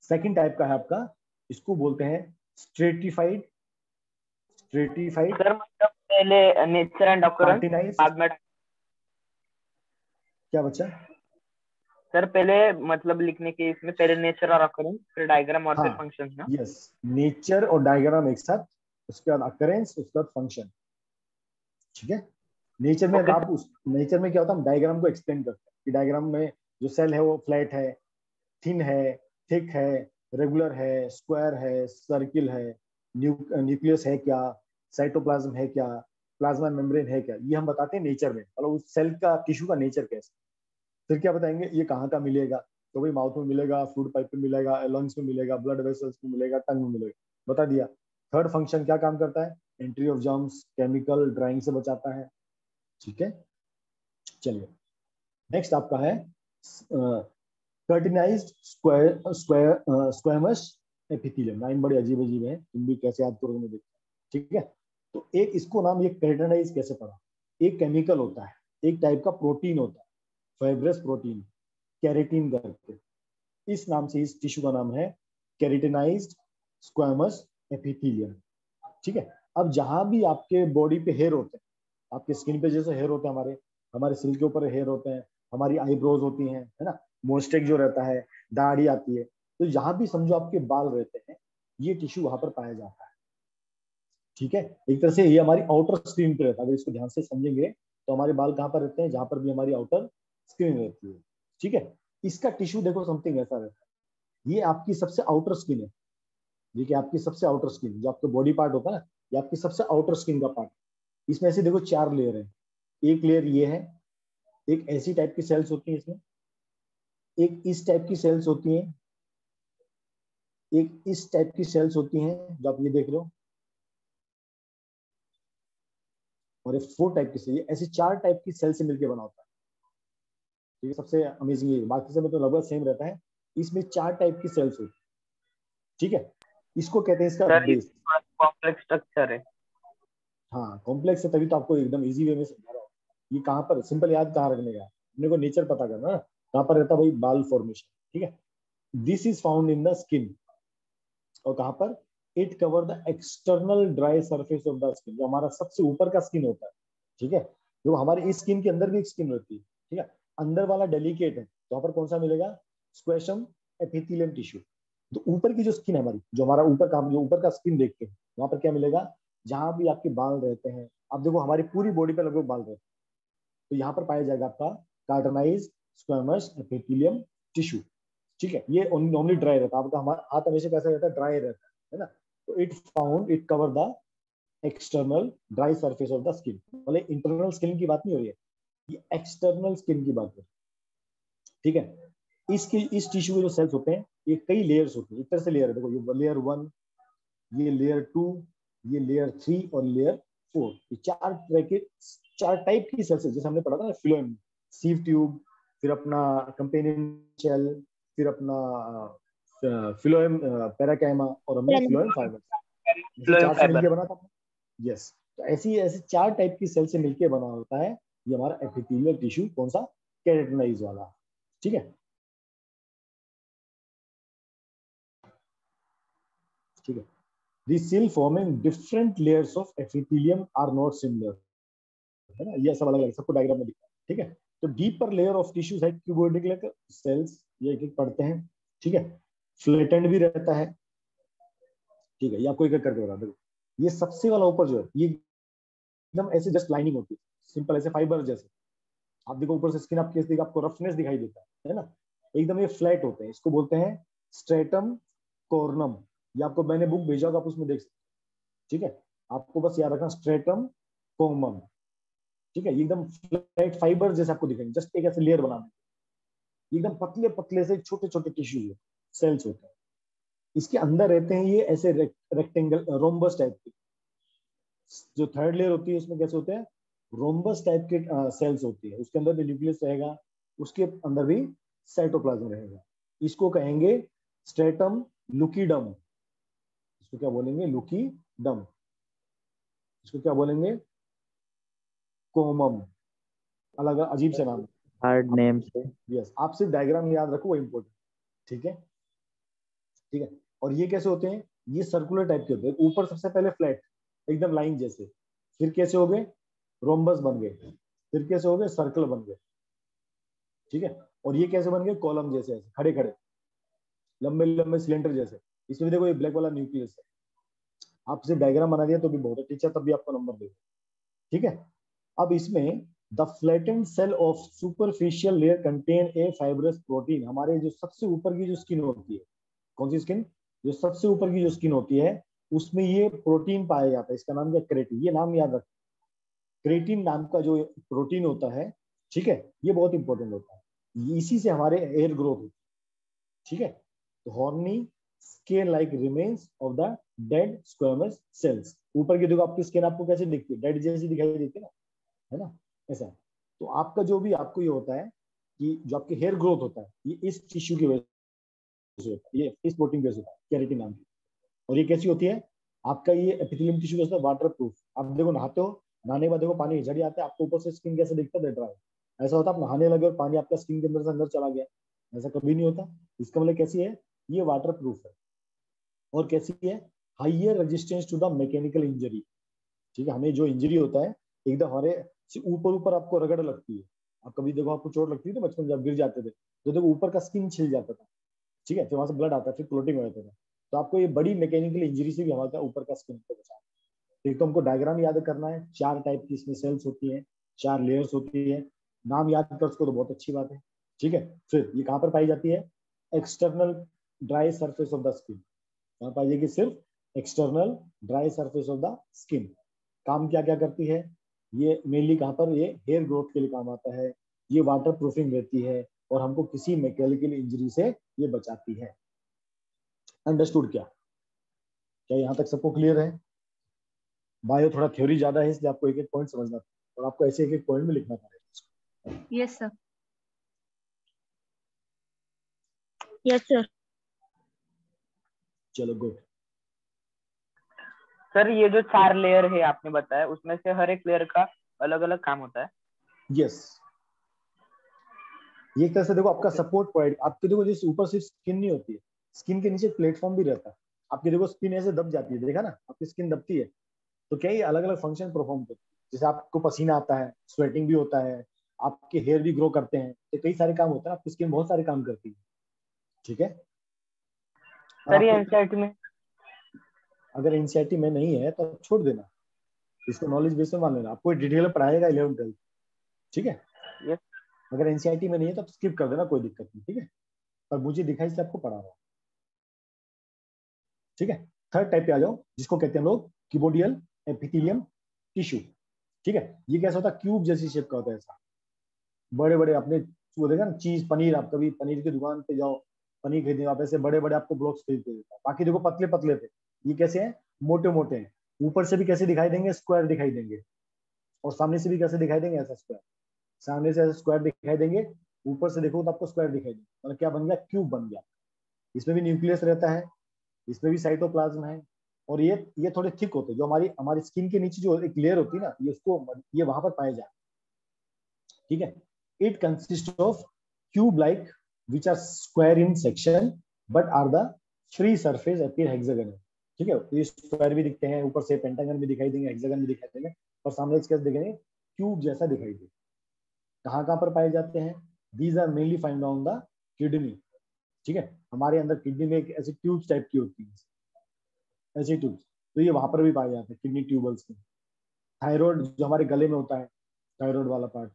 Speaker 1: सेकंड टाइप का है आपका इसको बोलते हैं स्ट्रेटिफाइड स्ट्रेटिफाइड
Speaker 2: सर मतलब पहले नेचर एंड बाद में
Speaker 1: क्या बच्चा?
Speaker 2: सर पहले मतलब लिखने के इसमें पहले नेचर और ऑकरेंस फिर डायग्राम और हाँ, फिर फ़ंक्शन ना?
Speaker 1: यस नेचर और डायग्राम एक साथ उसके बाद अकरेंस उसके बाद फ़ंक्शन ठीक है? नेचर में okay. आप उस नेचर में क्या होता है हम डायग्राम को एक्सप्लेन करते हैं। कि डायग्राम में जो सेल है वो फ्लैट है थिन है थिक है रेगुलर है स्क्वायर है सर्किल है न्यूक्लियस है क्या साइटोप्लाज्म है क्या प्लाज्मा मेम्ब्रेन है क्या, ये हम बताते हैं नेचर में। मतलब उस सेल का टिश्यू का नेचर कैसे। फिर क्या बताएँगे, ये कहाँ का मिलेगा? तो भाई माउथ में मिलेगा फ़ूड पाइप में मिलेगा लंग्स में मिलेगा ब्लड वेसल्स में मिलेगा टंग में मिलेगा। बता दिया। थर्ड फ़ंक्शन क्या काम करता है? Entry of germs chemical drying से बचाता है। ठीक है? चलिए। नेक्स्ट आपका है keratinized square square squamous epithelium nine बड़े अजीब अजीब है, तुम भी कैसे याद करोगे देखते ठीक है? तो एक इसको नाम ये कर्टिनाइज कैसे पड़ा? एक केमिकल होता है, एक टाइप का प्रोटीन होता है फाइब्रस प्रोटीन कैरेटिन करके। इस नाम से, इस टिश्यू का नाम है कैरेटिनाइज्ड स्क्वामस एपिथेलियम ठीक है? अब जहाँ भी आपके बॉडी पे हेयर होते हैं, आपके स्किन पे जैसे हेयर होते हैं हमारे हमारे सिल के ऊपर हेयर होते हैं, हमारी आईब्रोज होती हैं, है ना? मोस्टेक जो रहता है, दाढ़ी आती है। तो जहाँ भी समझो आपके बाल रहते हैं, ये टिश्यू वहाँ पर पाया जाता है। ठीक है? एक तरह से ये हमारी आउटर स्क्रीन पे रहता है। अगर इसको ध्यान से समझेंगे तो हमारे बाल कहाँ पर रहते हैं? जहाँ पर भी हमारी आउटर स्क्रीन रहती है। ठीक है? इसका टिश्यू देखो समथिंग ऐसा रहता है। ये आपकी सबसे आउटर स्किन है। ये आपकी सबसे आउटर स्किन जो आपका बॉडी पार्ट होता है ना, ये आपकी सबसे आउटर स्किन का पार्ट इसमें ऐसे देखो, चार लेयर है। एक लेयर ये है, एक ऐसी टाइप की सेल्स होती है इसमें एक इस टाइप की सेल्स होती हैं। एक इस टाइप की सेल्स होती हैं जो आप ये देख रहे हो। और ये फोर टाइप की सेल ऐसी चार टाइप की सेल से मिलकर बना होता है। ठीक है सबसे अमेजिंग ये। बाकी सब में तो लगभग सेम रहता है। इसमें चार टाइप की सेल्स होती है। ठीक है? इसको कहते हैं इसका बेस
Speaker 2: कॉम्प्लेक्स स्ट्रक्चर है।
Speaker 1: हाँ कॉम्प्लेक्स है तभी तो आपको एकदम इजी वे में समझा रहा हूँ। ये कहाँ पर सिंपल याद कहाँ रखने का अपने को नेचर पता करना ना। कहाँ पर रहता भाई बाल फॉर्मेशन ठीक है? This is found in the skin और कहाँ पर? It cover the external dry surface of the skin जो हमारा सबसे ऊपर का स्किन होता है, ठीक है? जो हमारे इस स्किन के अंदर भी एक स्किन रहती है, ठीक है? अंदर वाला डेलिकेट है तो पर कौन सा मिलेगा? स्क्वेशम एपिथेलियम टिश्यू तो ऊपर की जो स्किन है हमारी, जो हमारा ऊपर का जो ऊपर का स्किन देखते हैं, वहाँ पर क्या मिलेगा? जहाँ भी आपके बाल रहते हैं आप देखो हमारी पूरी बॉडी पे लगभग बाल रहते हैं तो यहाँ पर पाया जाएगा आपका कार्टनाइज स्क्वेमस एपिथेलियम टिश्यू ठीक है? ये नॉर्मली ड्राई रहता है। आपका हमारा हाथ हमेशा कैसा रहता है? ड्राई रहता है है ना? तो it found it cover the external dry surface of the skin मतलब इंटरनल स्किन की बात नहीं हो रही है। ये एक्सटर्नल स्किन की बात है ठीक है? इसके, इस टिश्यू के जो सेल्स होते हैं, ये कई लेयर्स होते हैं। एक तरह से लेयर है। देखो, ये लेयर वन ये लेयर टू ये लेयर थ्री और लेयर फोर ये चार तरह के, चार टाइप की सेल्स जैसे हमने पढ़ा था ना फिलोएम सीव ट्यूब फिर अपना कंपेनियन शेल फिर अपना फिलोएम पैराकैमा और हमने फिलोएम फाइबर बना था? यस तो ऐसी ऐसे चार टाइप की सेल से मिलकर बना होता है ये हमारा एपिथेलियल टिश्यू कौन सा? केरेटिनाइज वाला। ठीक है? ठीक है। The cell forming different layers of epithelium are not similar है ना? ये सब अलग अलग सबको डायग्राम में दिखा। ठीक है? तो डीपर लेयर ऑफ़ टिश्यूज है क्यूबोइडिक सेल्स ये एक एक पढ़ते हैं, ठीक है? फ्लेटेंड भी रहता है, ठीक है? ये आपको एक एक करके बता दो। ये सबसे वाला ऊपर जो है, ये एकदम ऐसे जस्ट लाइनिंग होती है सिंपल ऐसे फाइबर जैसे। आप देखो ऊपर से स्किन आप कैसे आपको रफनेस दिखाई देता है है ना? एकदम ये फ्लैट होते हैं, इसको बोलते हैं स्ट्रेटम कोर्नम ये आपको मैंने बुक भेजा होगा, आप उसमें देख सकते ठीक है? आपको बस याद रखना स्ट्रेटम कोमम ठीक है, एकदम फ्लैट फाइबर जैसे आपको दिखेंगे जस्ट एक ऐसे लेयर बना देंगे एकदम पतले पतले से छोटे छोटे टिश्यू सेल्स होते हैं। इसके अंदर रहते हैं ये ऐसे रेक्टेंगल रोम्बस टाइप के। जो थर्ड लेयर होती है, उसमें कैसे होते हैं? रोम्बस टाइप के सेल्स होती है। उसके अंदर भी न्यूक्लियस रहेगा, उसके अंदर भी साइटोप्लाज्म रहेगा। इसको कहेंगे स्ट्रेटम लुकीडम इसको क्या बोलेंगे? लुकीडम इसको क्या बोलेंगे? कोमम अलग अजीब से नाम।
Speaker 2: हार्ड नेम से
Speaker 1: यस आप सिर्फ़ डायग्राम याद रखो वो इम्पोर्टेंट ठीक है? ठीक है? और ये कैसे होते हैं? ये सर्कुलर टाइप के होते हैं। ऊपर सबसे पहले फ्लैट एकदम लाइन जैसे। फिर कैसे हो गए? रोम्बस बन गए। फिर कैसे हो गए? सर्कल बन गए। ठीक है? और ये कैसे बन गए? कॉलम जैसे ऐसे खड़े खड़े लंबे लंबे सिलेंडर जैसे। इसमें देखो ये ब्लैक वाला न्यूक्लियस है। आप सिर्फ़ डायग्राम बना दिया तो भी बहुत है। टीचर तब भी आपको नंबर देगा ठीक है? अब इसमें the flattened cell of superficial layer contain a fibrous protein हमारे जो सबसे ऊपर की जो स्किन होती है, कौन सी स्किन जो सबसे ऊपर की जो स्किन होती है, उसमें ये प्रोटीन पाया जाता है। इसका नाम क्या? क्रेटिन ये नाम याद रख। क्रेटिन नाम का जो प्रोटीन होता है, ठीक है? ये बहुत इंपॉर्टेंट होता है। इसी से हमारे एयर ग्रोथ होती है, ठीक है? तो horny scale like remains of the dead squamous cells ऊपर की देखो, आपकी स्किन आपको कैसे दिखती है? डेड जैसी दिखाई देती है ना? है ना? ऐसा तो आपका जो भी, आपको ये होता है कि जो आपके हेयर ग्रोथ होता है, ये इस टिश्यू की वजह से होता है। ये इस प्रोटीन की वजह से होता है कैरेटिन नाम की। और ये कैसी होती है? आपका ये एपिथेलियम टिश्यू कैसा वाटर प्रूफ आप देखो, नहाते हो, नहाने के बाद देखो, पानी झड़ी आता है, आपको ऊपर से स्किन कैसे दिखता है ड्राई ऐसा होता है, आप नहाने लगे और पानी आपका स्किन के अंदर से अंदर चला गया। ऐसा कभी नहीं होता। इसका मतलब कैसी है? ये वाटर प्रूफ है। और कैसी है? Higher resistance to the mechanical injury ठीक है, हमें जो इंजरी होता है एकदम हमारे ऊपर ऊपर आपको रगड़ लगती है। आप कभी देखो आपको चोट लगती थी तो बचपन जब गिर जाते थे। तो देखो ऊपर का स्किन छिल जाता था, ठीक है फिर वहाँ से ब्लड आता है फिर क्लोटिंग हो जाता था तो आपको ये बड़ी मैकेनिकल इंजरी से भी हमारा ऊपर का स्किन को बचा। एक तो हमको डायग्राम याद करना है, चार टाइप की इसमें सेल्स होती है, चार लेयर्स होती है। नाम याद कर उसको तो बहुत अच्छी बात है, ठीक है? फिर ये कहाँ पर पाई जाती है? External dry surface of the skin कहाँ पाई जाएगी? सिर्फ़ external dry surface of the skin काम क्या क्या करती है? ये मेनली कहाँ पर ये हेयर ग्रोथ के लिए काम आता है ये वाटर प्रूफिंग रहती है और हमको किसी मैकेनिकल इंजरी से ये बचाती है। अंडरस्टूड क्या? क्या यहाँ तक सबको क्लियर है? बायो थोड़ा थ्योरी ज़्यादा है इसलिए आपको एक एक पॉइंट समझना और आपको ऐसे एक एक पॉइंट में लिखना पड़ेगा
Speaker 4: यस सर
Speaker 3: यस सर
Speaker 1: चलो गुड
Speaker 2: सर ये जो चार लेयर है आपने बताया उसमें से हर एक लेयर का अलग अलग काम होता है?
Speaker 1: Yes yes. ये एक तरह से देखो आपका सपोर्ट प्रोवाइड आपके देखो जिस ऊपर सिर्फ़ स्किन नहीं होती है स्किन के नीचे प्लेटफॉर्म भी रहता है। आपकी देखो स्किन ऐसे दब जाती है देखा ना आपकी स्किन दबती है तो क्या ये अलग अलग फ़ंक्शन परफॉर्म करती है? जैसे आपको पसीना आता है स्वेटिंग भी होता है आपके हेयर भी ग्रो करते हैं तो कई सारे काम होते हैं आपकी स्किन बहुत सारे काम करती है। ठीक है?
Speaker 2: सर ये एनसीईआरटी में
Speaker 1: अगर एनसीआरटी में नहीं है तो आप छोड़ देना। इसको नॉलेज बेस में मान लेना। आपको डिटेल पढ़ाएगा इलेवन ट्वेल्थ ठीक है?
Speaker 2: Yes.
Speaker 1: अगर एनसीआरटी में नहीं है तो स्किप कर देना कोई दिक्कत नहीं। ठीक है? पर मुझे दिखाई से आपको पढ़ा रहा हूँ ठीक है? थर्ड टाइप पे आ जाओ जिसको कहते हैं लोग कीबोडियल एपिथेलियम टिश्यू ठीक है? ये कैसा होता है? क्यूब जैसी शेप का होता है ऐसा। बड़े बड़े अपने वो देखा ना चीज़ पनीर आप कभी पनीर की दुकान पे जाओ पनीर खरीदने आप ऐसे बड़े बड़े आपको ब्लॉक्स खरीद के देता है। बाकी देखो पतले पतले थे। ये कैसे हैं? मोटे मोटे हैं। ऊपर से भी कैसे दिखाई देंगे? स्क्वायर दिखाई देंगे। और सामने से भी कैसे दिखाई देंगे? ऐसा स्क्वायर। सामने से ऐसे स्क्वायर दिखाई देंगे। ऊपर से देखो तो आपको स्क्वायर दिखाई देंगे। मतलब क्या बन गया? क्यूब बन गया। इसमें भी न्यूक्लियस रहता है। इसमें भी साइटोप्लाज्म है। और ये ये थोड़े थिक होते हैं। जो हमारी हमारी स्किन के नीचे जो एक लेयर होती है ना, ये उसको ये वहाँ पर पाए जाए ठीक है? It consist of cube like which are square in section but are the free surface appear hexagonal ठीक है? ये स्क्वायर भी दिखते हैं, ऊपर से पेंटागन भी दिखाई देंगे हेक्सागन भी दिखाई देंगे, और सामने इसके दिखेंगे क्यूब जैसा दिखाई दे कहाँ कहाँ पर पाए जाते हैं? These are mainly find on the kidney ठीक है? हमारे अंदर किडनी में एक ऐसी ट्यूब्स टाइप की होती है। ऐसी ट्यूब्स तो ये वहाँ पर भी पाए जाते हैं किडनी ट्यूबल्स में। थायराइड जो हमारे गले में होता है थायराइड वाला पार्ट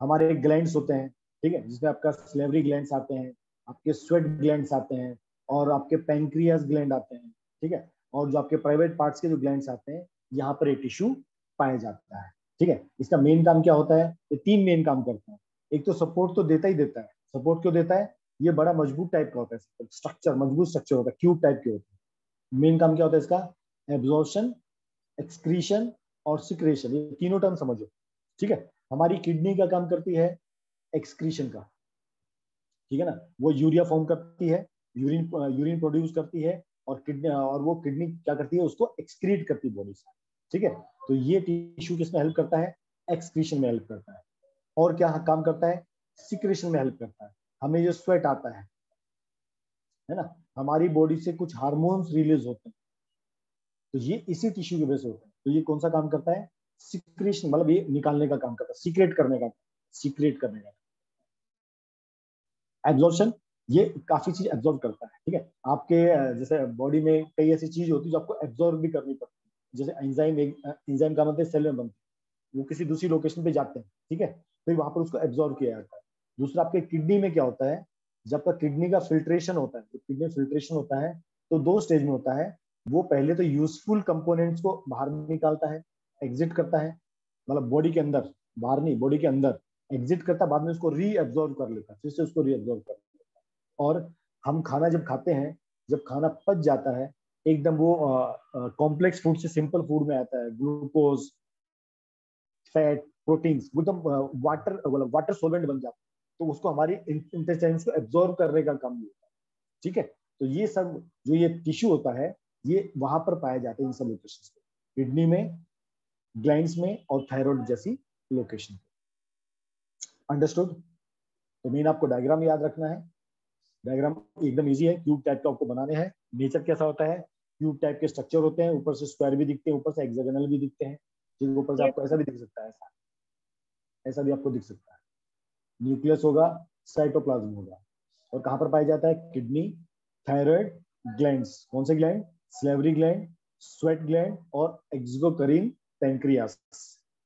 Speaker 1: हमारे ग्लैंड्स होते हैं, ठीक है? जिसमें आपका स्लेवरी ग्लैंड्स आते हैं, आपके स्वेट ग्लैंड्स आते हैं, और आपके पैंक्रियास ग्लैंड आते हैं। ठीक है? और जो आपके प्राइवेट पार्ट्स के जो ग्लैंड आते हैं, यहाँ पर ये टिश्यू पाया जाता है, ठीक है? इसका मेन काम क्या होता है? ये तीन मेन काम करता है। एक तो सपोर्ट तो देता ही देता है। सपोर्ट क्यों देता है? ये बड़ा मज़बूत टाइप का होता है स्ट्रक्चर मज़बूत स्ट्रक्चर होता है क्यूब टाइप के होते हैं। मेन काम क्या होता है इसका? एब्जॉर्प्शन एक्सक्रीशन और सिक्रेशन ये तीनों टर्म समझो, ठीक है? हमारी किडनी का काम करती है एक्सक्रीशन का, ठीक है ना? वो यूरिया फॉर्म करती है यूरिन यूरिन प्रोड्यूस करती है और किडनी और वो किडनी क्या करती है, उसको एक्सक्रीट करती है बॉडी से, ठीक है? तो ये टिश्यू किसमें हेल्प करता है? एक्सक्रीशन में हेल्प करता है। और क्या काम करता है? सिक्रेशन में हेल्प करता है। हमें जो स्वेट आता है है ना? हमारी बॉडी से कुछ हार्मोन्स रिलीज़ होते हैं। तो ये इसी टिश्यू के से होते हैं। तो ये कौन सा काम करता है? सिक्रेशन मतलब ये निकालने का काम करता है। सीक्रेट करने का सीक्रेट करने का। एब्जॉर्प्शन ये काफ़ी चीज़ एब्जॉर्ब करता है, ठीक है? आपके, जैसे बॉडी में कई ऐसी चीज़ होती है जो आपको एब्जॉर्ब भी करनी पड़ती है। जैसे एंजाइम एंजाइम का मतलब सेल में बनते वो किसी दूसरी लोकेशन पे जाते हैं, ठीक है? फिर वहाँ पर उसको एब्जॉर्ब किया जाता है। दूसरा, आपके किडनी में क्या होता है? जब तक किडनी का फिल्ट्रेशन होता है तो किडनी फिल्ट्रेशन होता है तो दो स्टेज में होता है। वो पहले तो यूजफुल कंपोनेंट्स को बाहर निकालता है एग्जिट करता है मतलब बॉडी के अंदर, बाहर नहीं बॉडी के अंदर एग्जिट करता, बाद में उसको रीअब्जॉर्व कर लेता है। फिर से उसको रीअब्जॉर्व कर और हम खाना जब खाते हैं, जब खाना पच जाता है, एकदम वो कॉम्प्लेक्स फ़ूड से सिंपल फ़ूड में आता है ग्लूकोज फैट प्रोटीन्स एकदम वाटर मतलब वाटर सोलेंट बन जाता है। तो उसको हमारी इंटेस्टाइन्स को एब्जॉर्व करने का काम भी होता है, ठीक है? तो ये सब, जो ये टिश्यू होता है, ये वहाँ पर पाया जाता है इन सब लोकेशन पे किडनी में ग्लैंड्स में और थायराइड जैसी लोकेशन पे। अंडरस्टूड तो मेन आपको डायग्राम याद रखना है। डायग्राम एकदम इजी है। क्यूब टाइप का आपको बनाने हैं। नेचर कैसा होता है? क्यूब टाइप के स्ट्रक्चर होते हैं। ऊपर से स्क्वायर भी दिखते हैं, ऊपर से एक्सागोनल भी दिखते हैं। जिनके ऊपर से आपको ऐसा भी दिख सकता है, ऐसा। ऐसा भी आपको दिख सकता है। न्यूक्लियस होगा साइटोप्लाज्म होगा। और कहाँ पर पाया जाता है? किडनी थायराइड ग्लैंड कौन से gland salivary gland sweat gland और एक्सोकरीन पेंक्रियास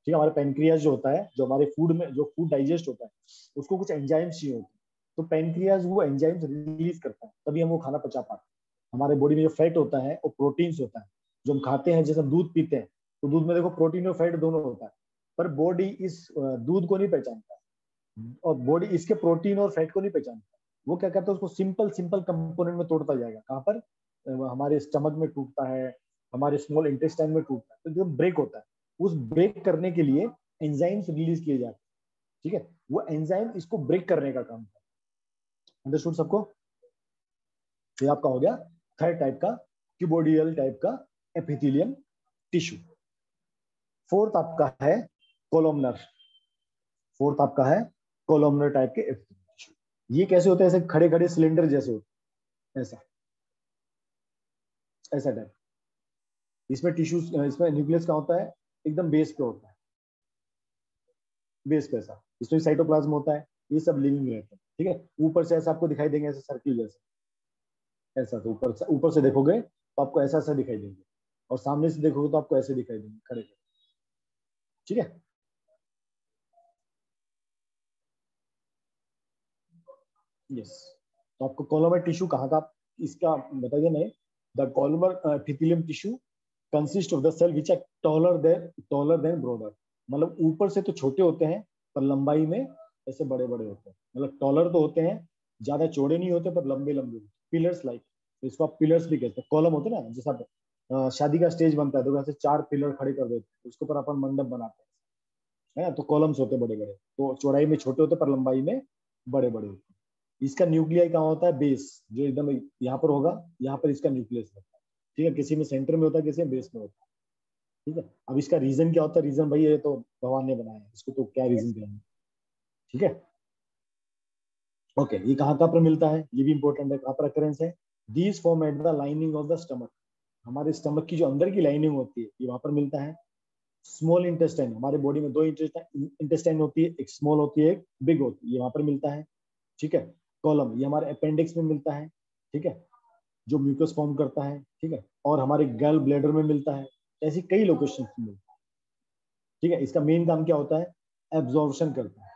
Speaker 1: ठीक है, हमारे पेंक्रियास जो होता है, जो हमारे फ़ूड में, जो फ़ूड डाइजेस्ट होता है, उसको कुछ एंजाइम्स चाहिए होते हैं। तो पेंक्रियास वो एंजाइम्स रिलीज़ करता है, तभी हम वो खाना पचा पाते हैं। हमारे बॉडी में जो फैट होता है, वो प्रोटीन्स होता है, जो हम खाते हैं, जैसे हम दूध पीते हैं तो दूध में देखो प्रोटीन और फैट दोनों होता है, पर बॉडी इस दूध को नहीं पहचानता और बॉडी इसके प्रोटीन और फैट को नहीं पहचानता वो क्या करता है, उसको सिंपल सिंपल कंपोनेंट में तोड़ता जाएगा। कहाँ पर? हमारे स्टमक में टूटता है, हमारे स्मॉल इंटेस्टाइन में टूटता है तो जो ब्रेक होता है। उस ब्रेक करने के लिए एंजाइम्स रिलीज़ किए जाते हैं, ठीक है? वो एंजाइम इसको ब्रेक करने का काम करता है। अंडरस्टूड सबको? ये आपका हो गया थर्ड टाइप का क्यूबोडियल टाइप का एपिथेलियम टिश्यू फोर्थ आपका है कोलोमनर फोर्थ आपका है कोलोमनर टाइप के ये कैसे होते हैं? ऐसे खड़े खड़े सिलेंडर जैसे होते ऐसा। ऐसा टाइप इसमें टिश्यू इसमें न्यूक्लियस का होता है? एकदम बेस पे होता है। बेस पे ऐसा। इसमें साइटोप्लाज्म होता है। ये सब लिविंग रहते हैं। ठीक है? ऊपर से ऐसा आपको दिखाई देंगे, ऐसे सर्किल जैसे। ऐसा तो ऊपर से ऊपर से देखोगे तो आपको ऐसा ऐसा दिखाई देंगे। और सामने से देखोगे तो आपको ऐसे दिखाई देंगे, खड़े खड़े ठीक है? यस तो आपको कॉलोमर टिश्यू कहाँ का इसका बताइए नहीं the columnar epithelium tissue consist of the cell which are taller than taller than broader मतलब ऊपर से तो छोटे होते हैं, पर लंबाई में ऐसे बड़े बड़े होते हैं। मतलब टॉलर तो होते हैं, ज़्यादा चौड़े नहीं होते, पर लंबे लंबे होते पिलर्स लाइक इसको आप पिलर्स भी कहते हैं। कॉलम होते ना, जैसा शादी का स्टेज बनता है तो वैसे चार पिलर खड़े कर देते हैं। उसके ऊपर अपन मंडप बनाते हैं। है ना? तो कॉलम्स होते बड़े बड़े तो चौड़ाई में छोटे होते पर लंबाई में बड़े बड़े होते इसका न्यूक्लियाई कहाँ होता है? बेस जो एकदम यहाँ पर होगा, यहाँ पर इसका न्यूक्लियस होता है। ठीक है? किसी में सेंटर में होता है, किसी में बेस में होता है। ठीक है? अब इसका रीजन क्या होता है? रीजन भाई ये तो भगवान ने बनाया इसको तो क्या रीजन कहेंगे? ठीक है? ओके ये कहाँ कहाँ पर मिलता है? ये भी इंपॉर्टेंट है, कहाँ पर अकरेंस है? These form at the lining of the stomach हमारे स्टमक की जो अंदर की लाइनिंग होती है, ये वहाँ पर मिलता है। स्मॉल इंटेस्टाइन हमारे बॉडी में दो इंटेस्टाइन होती है, एक स्मॉल होती है, एक बिग होती है, ये वहाँ पर मिलता है। ठीक है? कॉलम ये हमारे अपेंडिक्स में मिलता है। ठीक है? जो म्यूकस फॉर्म करता है, ठीक है? और हमारे गल ब्लेडर में मिलता है। ऐसी कई लोकेशन मिलता है ठीक है? इसका मेन काम क्या होता है? एब्जॉर्बन करता है।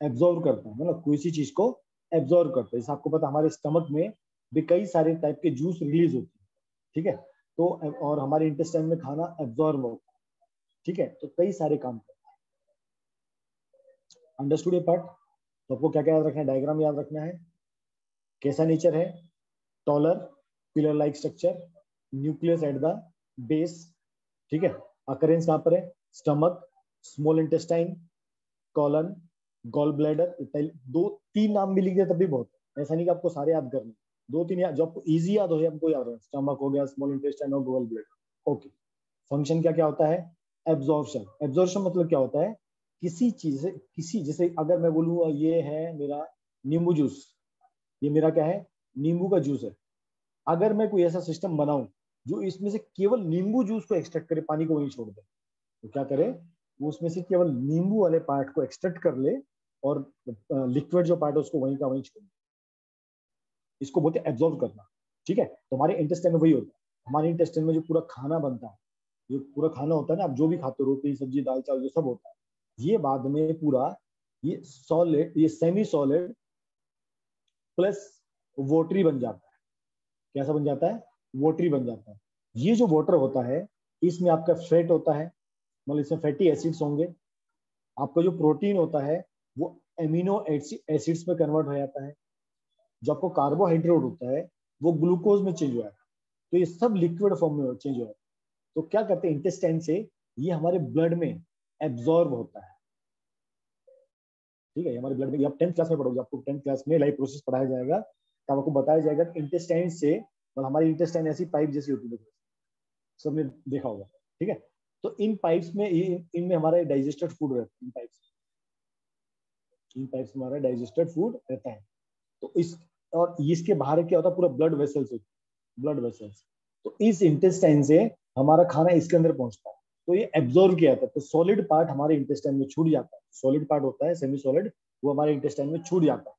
Speaker 1: एब्जॉर्व करता है मतलब कोई सी चीज़ को एब्जॉर्व करता है। जैसे आपको पता हमारे स्टमक में भी कई सारे टाइप के जूस रिलीज़ होते हैं, ठीक है? तो और हमारे इंटेस्टाइन में खाना एब्जॉर्व होता है, ठीक है? तो कई सारे काम करता है। अंडरस्टूड ये पार्ट तो आपको क्या क्या याद रखना है? डायग्राम याद रखना है। कैसा नेचर है? Taller pillar like structure nucleus at the base ठीक है? अकरेंस कहाँ पर है? Stomach small intestine colon gall bladder दो, तीन नाम भी लिख दिया तब भी बहुत। ऐसा नहीं कि आपको सारे याद करने। दो, तीन याद जो आपको इजी याद हो हमको याद हो स्टमक हो गया स्मॉल इंटेस्टाइन और गॉल ब्लैडर ओके फ़ंक्शन क्या क्या होता है? एब्जॉर्प्शन एब्जॉर्प्शन मतलब क्या होता है? किसी चीज़ से किसी, जैसे अगर मैं बोलूँ ये है मेरा नींबू जूस ये मेरा क्या है? नींबू का जूस है। अगर मैं कोई ऐसा सिस्टम बनाऊँ, जो इसमें से केवल नींबू जूस को एक्सट्रैक्ट करे, पानी को वहीं छोड़ दे तो क्या करे? उसमें से केवल नींबू वाले पार्ट को एक्सट्रैक्ट कर ले और लिक्विड जो पार्ट है उसको वहीं का वहीं छोड़ इसको बोलते हैं एब्जॉर्व करना। ठीक है? तो हमारे इंटेस्टाइन में वही होता है। हमारे इंटेस्टाइन में जो पूरा खाना बनता है, जो पूरा खाना होता है ना, आप जो भी खाते हो, रोटी, सब्ज़ी, दाल, चावल, जो सब होता है, ये बाद में पूरा ये सॉलिड ये सेमी सॉलिड प्लस वोटरी बन जाता है। कैसा बन जाता है? वोटरी बन जाता है। ये जो वाटर होता है, इसमें आपका फैट होता है मतलब इसमें फैटी एसिड्स होंगे, आपका जो प्रोटीन होता है, वो एमिनो एसिड्स में कन्वर्ट हो जाता है। जो आपको कार्बोहाइड्रेट होता है, वो ग्लूकोज में चेंज हो जाता है। तो ये सब लिक्विड फॉर्म में चेंज हो जाता है। तो क्या करते हैं इंटेस्टाइन से ये हमारे ब्लड में एब्जॉर्ब होता है। ठीक है हमारे ब्लड में आप टेंथ क्लास में पढ़ोगे, आपको टेंथ क्लास में लाइफ प्रोसेस पढ़ाया जाएगा। तब आपको बताया जाएगा कि इंटेस्टाइन से मतलब हमारी इंटेस्टाइन ऐसी पाइप जैसी होती है। सबने देखा होगा। ठीक है तो इन पाइप्स में इनमें हमारा डाइजेस्टेड फ़ूड रहता है, इन पाइप्स इन पाइप्स में हमारा डाइजेस्टेड फ़ूड रहता है। तो इस, और इसके बाहर क्या होता है, पूरा ब्लड वेसल्स ब्लड वेसल्स तो इस इंटेस्टाइन से हमारा खाना इसके अंदर पहुँचता है। तो ये एब्जॉर्व किया जाता है। तो सॉलिड पार्ट हमारे इंटेस्टाइन में छूट जाता है। सॉलिड पार्ट होता है सेमी सॉलिड वो हमारे इंटेस्टाइन में छूट जाता है।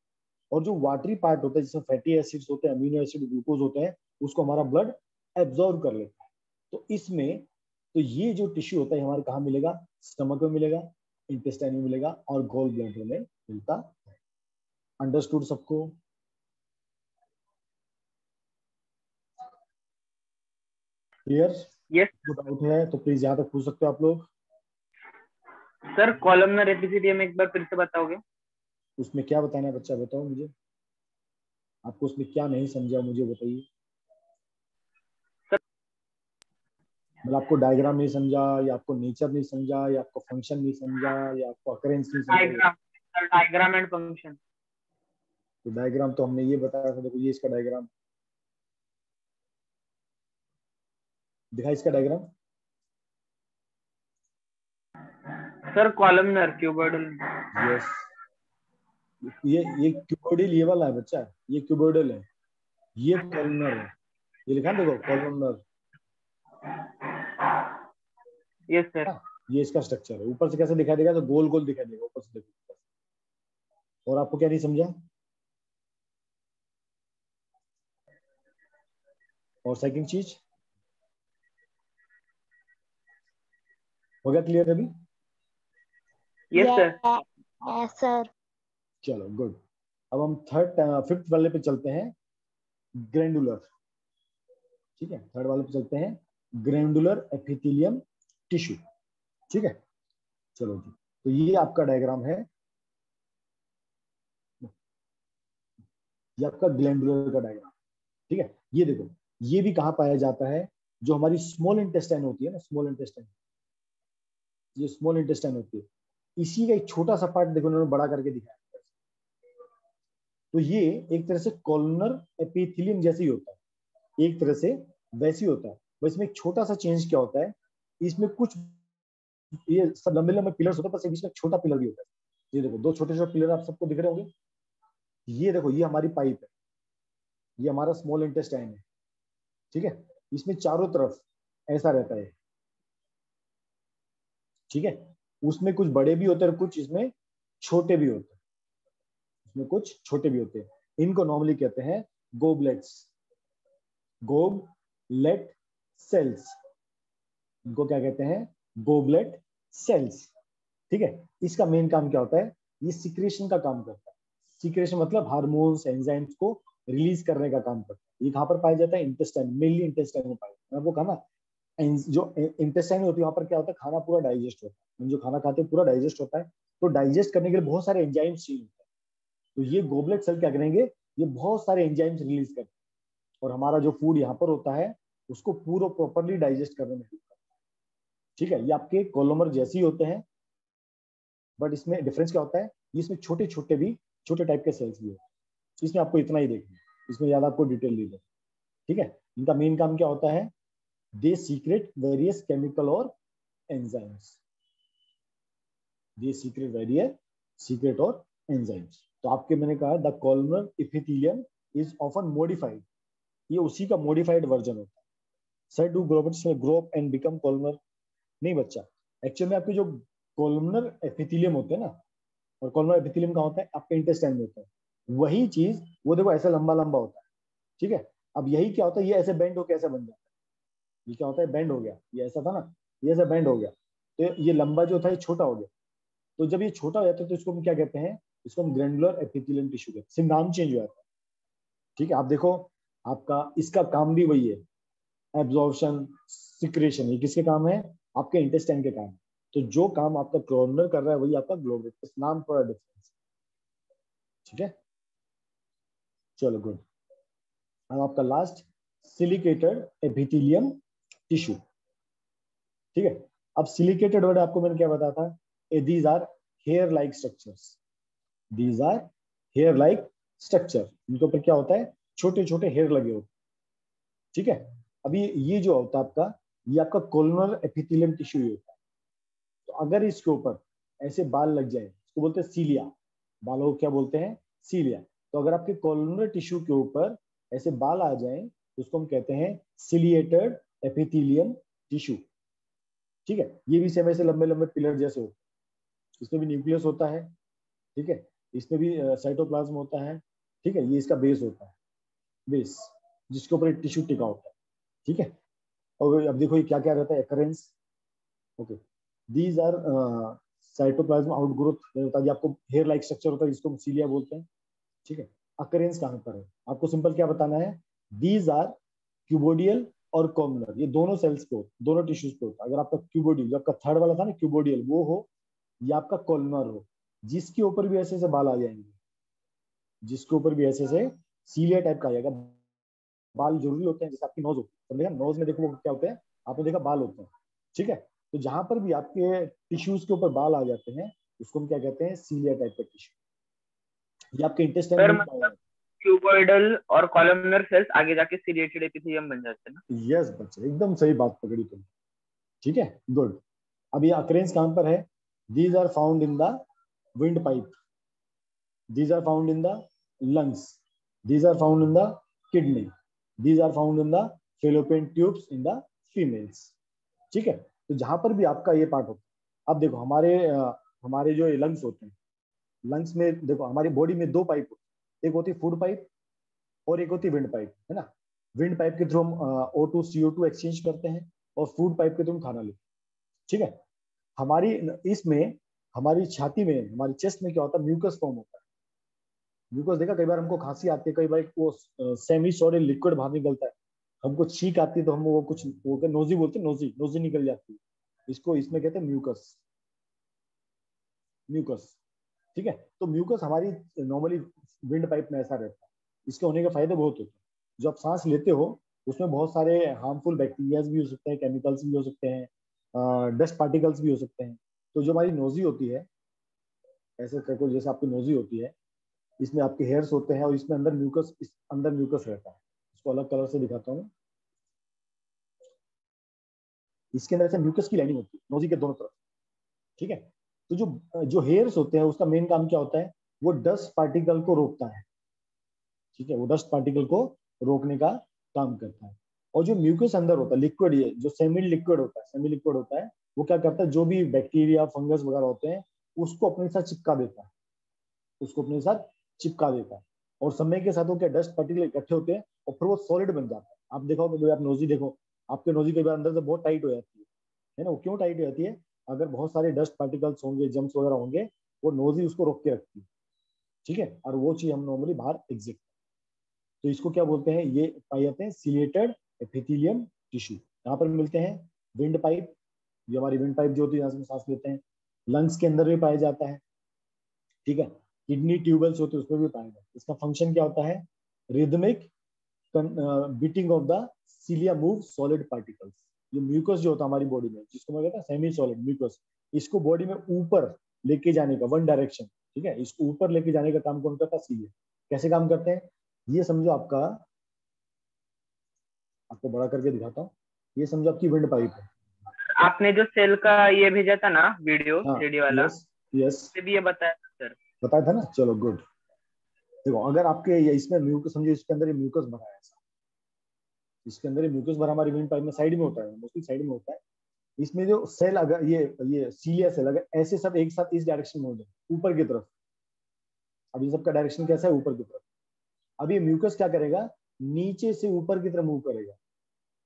Speaker 1: और जो वाटरी पार्ट होता है जिसमें फैटी एसिड्स होते हैं अमीनो एसिड ग्लूकोज होते हैं, उसको हमारा ब्लड एब्जॉर्व कर लेता है। तो इसमें तो ये जो टिश्यू होता है हमारे कहाँ मिलेगा? स्टमक में मिलेगा इंटेस्टाइन में मिलेगा और गोल ब्लैडर में मिलता है। अंडरस्टूड सबको? क्लियर
Speaker 2: यस
Speaker 1: डाउट है तो प्लीज़ यहाँ तक पूछ सकते हो आप लोग।
Speaker 2: सर कॉलमनर एपिथेलियम एक बार फिर से बताओगे?
Speaker 1: उसमें क्या बताना है बच्चा बताओ मुझे। आपको उसमें क्या नहीं समझा मुझे बताइए। मतलब आपको डायग्राम नहीं समझा या आपको नेचर नहीं समझा या आपको फ़ंक्शन नहीं समझा या आपको अकरेंस नहीं समझा।
Speaker 2: डायग्राम एंड फ़ंक्शन
Speaker 1: तो डायग्राम तो हमने ये बताया था देखो ये इसका डायग्राम दिखा इसका diagram
Speaker 2: sir columnar cuboidal
Speaker 1: yes ये ये क्यूबोइडल ये वाला है बच्चा ये क्यूबोइडल है। ये कॉलमनर है। ये लिखा देखो कॉलमनर
Speaker 2: यस सर
Speaker 1: ये इसका स्ट्रक्चर है। ऊपर से कैसे दिखाई देगा तो गोल गोल दिखाई देगा ऊपर से देखो। और आपको क्या नहीं समझा? और सेकंड चीज़? हो गया क्लियर अभी?
Speaker 2: यस सर
Speaker 3: यस सर
Speaker 1: चलो गुड अब हम थर्ड फिफ्थ वाले पे चलते हैं। ग्रेंडुलर ठीक है? थर्ड वाले पे चलते हैं। Glandular epithelium tissue. ठीक है? चलो जी तो ये आपका डायग्राम है। ये आपका ग्लैंडुलर का डायग्राम ठीक है? ये देखो, ये भी कहाँ पाया जाता है? जो हमारी स्मॉल इंटेस्टाइन होती है ना स्मॉल इंटेस्टाइन ये स्मॉल इंटेस्टाइन होती है। इसी का एक छोटा सा पार्ट देखो उन्होंने बड़ा करके दिखाया। तो ये एक तरह से कॉलनर एपिथिलियम जैसे ही होता है। एक तरह से वैसे ही होता है। इसमें एक छोटा सा चेंज क्या होता है? इसमें कुछ ये सब लंबे लंबे पिलर्स होते हैं, बस बीच में छोटा पिलर भी होता है। ये देखो, दो छोटे छोटे पिलर आप सबको दिख रहे होंगे। ये देखो, ये हमारी पाइप है। ये हमारा स्मॉल इंटेस्टाइन है। ठीक है? इसमें चारों तरफ़ ऐसा रहता है। ठीक है? उसमें कुछ बड़े भी होते हैं कुछ इसमें छोटे भी होते हैं। इसमें कुछ छोटे भी होते हैं। इनको नॉर्मली कहते हैं गोबलेट्स गोबलेट सेल्स इनको क्या कहते हैं? गोबलेट सेल्स ठीक है? इसका मेन काम क्या होता है? ये सिक्रेशन का काम करता है। सिक्रेशन मतलब हार्मोन्स एंजाइम्स को रिलीज़ करने का काम करता है। ये कहाँ पर पाया जाता है? इंटेस्टाइन मेनली इंटेस्टाइन में पाया जाता है। आपको कहा ना जो इंटेस्टाइन होती है, वहाँ पर क्या होता है? खाना पूरा डाइजेस्ट होता है। जो खाना खाते हैं, पूरा डाइजेस्ट होता है। तो डाइजेस्ट करने के लिए बहुत सारे एंजाइम्स चाहिए होते हैं। तो ये गोबलेट सेल क्या करेंगे? ये बहुत सारे एंजाइम्स रिलीज़ करते हैं। और हमारा जो फ़ूड यहाँ पर होता है, उसको पूरा प्रॉपरली डाइजेस्ट करने में हेल्प ठीक है, ये आपके कोलोमर जैसे ही होते हैं बट इसमें डिफरेंस क्या होता है? इसमें छोटे छोटे भी, छोटे टाइप के सेल्स भी होते हैं। इसमें आपको इतना ही देखना इसमें ज़्यादा आपको डिटेल नहीं देना ठीक है? इनका मेन काम क्या होता है? दे सीक्रेट वेरियस केमिकल और enzymes they secrete various secrete और एंजाइम्स तो आपके मैंने कहा the columnar epithelium is often modified ये उसी का मॉडिफाइड वर्जन होता है। Sir do goblets grow and become columnar नहीं बच्चा। एक्चुअल में आपके जो कॉलमनर एपिथेलियम होते हैं ना, और कॉलमर एपिथेलियम का होता है? आपके इंटेस्टाइन में होता है। वही चीज़, वो देखो ऐसा लंबा लंबा होता है। ठीक है? अब यही क्या होता है? ये ऐसे बेंड होकर ऐसा बन जाता है। ये क्या होता है? बेंड हो गया। ये ऐसा था ना? ये ऐसा बेंड हो गया। तो ये लंबा जो था, ये छोटा हो गया। तो जब ये छोटा हो जाता है तो इसको हम क्या कहते हैं? इसको हम ग्रेनुलर एपिथेलियम टिश्यू कहते हैं। नाम चेंज हुआ था ठीक है? आप देखो, आपका, इसका काम भी वही है। एब्जॉर्प्शन सिक्रेशन ये किसके काम है? आपके इंटेस्टाइन के काम। तो जो काम आपका क्रोनर कर रहा है, वही आपका ग्लोबल नाम थोड़ा डिफरेंस ठीक है? चलो गुड अब आपका लास्ट सिलिकेटेड एपिथेलियम टिश्यू ठीक है? अब सिलिकेटेड वर्ड आपको मैंने क्या बताया था? These are hair like structures these are hair like structure इनके ऊपर क्या होता है? छोटे छोटे हेयर लगे होते ठीक है? अभी ये जो होता है आपका ये आपका कोलोनल एपिथिलियम टिश्यू होता है। तो अगर इसके ऊपर ऐसे बाल लग जाए, इसको बोलते हैं सीलिया बालों को क्या बोलते हैं? सीलिया तो अगर आपके कोलोनल टिश्यू के ऊपर ऐसे बाल आ जाए तो उसको हम कहते हैं सिलिएटेड एपिथेलियम टिश्यू ठीक है? ये भी सेम ऐसे लंबे लंबे पिलर जैसे होते हैं। इसमें भी न्यूक्लियस होता है। ठीक है? इसमें भी साइटोप्लाज्म होता है। ठीक है? ये इसका बेस होता है। बेस जिसके ऊपर टिश्यू टिका होता है। ठीक है? और अब देखो ये क्या क्या रहता है? Occurrence okay these are cytoplasm outgrowth होता है आपको हेयर लाइक स्ट्रक्चर होता है, जिसको हम सीलिया बोलते हैं। ठीक है? अकरेंस कहाँ पर है? आपको सिंपल क्या बताना है? दीज आर क्यूबोडियल और कॉमनर ये दोनों सेल्स पे होते दोनों टिश्यूज पे होता है। अगर आपका क्यूबोडियल जो आपका थर्ड वाला था ना क्यूबोडियल वो हो, या आपका कॉलनर हो, जिसके ऊपर भी ऐसे ऐसे बाल आ जाएँगे, जिसके ऊपर भी ऐसे ऐसे सीलिया टाइप का आ जाएगा, बाल ज़रूरी होते हैं, जैसे आपकी नोज़ होती है। नोज़ में देखो वो क्या होते हैं आपने देखा बाल होते हैं ठीक है? तो जहाँ पर भी आपके टिश्यूज के ऊपर बाल आ जाते हैं उसको हम क्या कहते हैं सीलिया टाइप का टिश्यू ये आपके इंटेस्टाइन
Speaker 2: मतलब- क्यूबॉइडल और कॉलमनर सेल्स आगे जाके सीलिएटेड एपिथेलियम बन जाते हैं ना?
Speaker 1: यस बच्चे एकदम सही बात पकड़ी तुमने ठीक है? गुड अब ये अक्रेंस कहाँ पर है? These are found in the windpipe these are found in the lungs these are found in the kidney these are found in the fallopian tubes in the females ठीक है? तो जहाँ पर भी आपका ये पार्ट होता है, अब देखो हमारे हमारे जो लंग्स होते हैं लंग्स में देखो हमारी बॉडी में दो पाइप होती है, एक होती है फ़ूड पाइप और एक होती है विंड पाइप है ना? विंड पाइप के थ्रू हम O two C two exchange करते हैं और फ़ूड पाइप के थ्रू हम खाना लेते हैं। ठीक है? हमारी, इसमें, हमारी छाती में, हमारी चेस्ट में क्या होता है? म्यूकस फॉर्म होता है। म्यूकस देखा, कई बार हमको खांसी आती है, कई बार वो सेमी सॉलिड लिक्विड बाहर निकलता है। हमको छींक आती है तो हम वो कुछ, वो नोजी बोलते हैं, नोजी नोजी निकल जाती है। इसको, इसमें कहते हैं म्यूकस। म्यूकस, ठीक है? तो म्यूकस हमारी नॉर्मली विंड पाइप में ऐसा रहता है। इसके होने के फ़ायदे बहुत होते हैं। जो आप सांस लेते हो, उसमें बहुत सारे हार्मफुल बैक्टीरियाज भी हो सकते हैं केमिकल्स भी हो सकते हैं डस्ट पार्टिकल्स भी हो सकते हैं। तो जो हमारी नोजी होती है, ऐसे करको जैसे आपकी नोजी होती है, इसमें आपके हेयर्स होते हैं और इसमें अंदर म्यूकस, इस, अंदर म्यूकस रहता है। इसको अलग कलर से दिखाता हूँ। इसके अंदर ऐसे म्यूकस की लाइनिंग होती है, नोजी के दोनों तरफ़। ठीक है? तो जो जो हेयर्स होते हैं, उसका मेन काम क्या होता है? वो डस्ट पार्टिकल को रोकता है। ठीक है? वो डस्ट पार्टिकल को रोकने का काम करता है। और जो म्यूकस अंदर होता है लिक्विड ये, जो सेमी लिक्विड होता है सेमी लिक्विड होता है, वो क्या करता है? जो भी बैक्टीरिया फंगस वगैरह होते हैं, उसको अपने साथ चिपका देता है। उसको अपने साथ चिपका देता है। और समय के साथ वो क्या डस्ट पार्टिकल इकट्ठे होते हैं और फिर वो सॉलिड बन जाता है। आप देखो कभी आप नोजी देखो, आपके नोजी कई बार अंदर से बहुत टाइट हो जाती है है ना? वो क्यों टाइट हो जाती है? अगर बहुत सारे डस्ट पार्टिकल्स होंगे जम्स वगैरह होंगे, वो नोजी उसको रोक के रखती है, ठीक है? और वो चीज़ हम नॉर्मली बाहर एग्जिट तो इसको क्या बोलते हैं? ये पाए जाते हैं सिलेटेड एपिथेलियम टिश्यू यहाँ पर मिलते हैं विंड पाइप ये हमारी विंड पाइप जो होती है, यहाँ से सांस लेते हैं। लंग्स के अंदर भी पाया जाता है, ठीक है? किडनी ट्यूबल्स होते हैं उसमें भी पाया जाता है। इसका फ़ंक्शन क्या होता है? Rhythmic beating of the cilia move solid particles जो म्यूकस जो होता है हमारी बॉडी में जिसको मैं कहता हूँ सेमी सॉलिड म्यूकस इसको बॉडी में ऊपर लेके जाने का वन डायरेक्शन ठीक है? इसको ऊपर लेके जाने का काम कौन करता है? सीलिया कैसे काम करते हैं? ये समझो आपका आपको बड़ा करके दिखाता हूँ। ये समझो आपकी विंड पाइप है।
Speaker 2: आपने जो सेल का ये भेजा था ना वीडियो
Speaker 1: हाँ,
Speaker 2: वाला
Speaker 1: यस यस
Speaker 2: भी ये बताया सर
Speaker 1: बताया था ना? चलो गुड देखो, अगर आपके ये इसमें म्यूकस समझो इसके अंदर म्यूकस भरा है इसके अंदर म्यूकस भरा हमारी विंड पाइप में साइड में होता है मोस्टली साइड में होता है। इसमें जो सेल अगर ये ये सीलिया सेल अगर ऐसे सब एक साथ इस डायरेक्शन में हो जाए, ऊपर की तरफ़, अब इन सबका डायरेक्शन कैसा है? ऊपर की तरफ़। अब ये म्यूकस क्या करेगा? नीचे से ऊपर की तरफ़ मूव करेगा।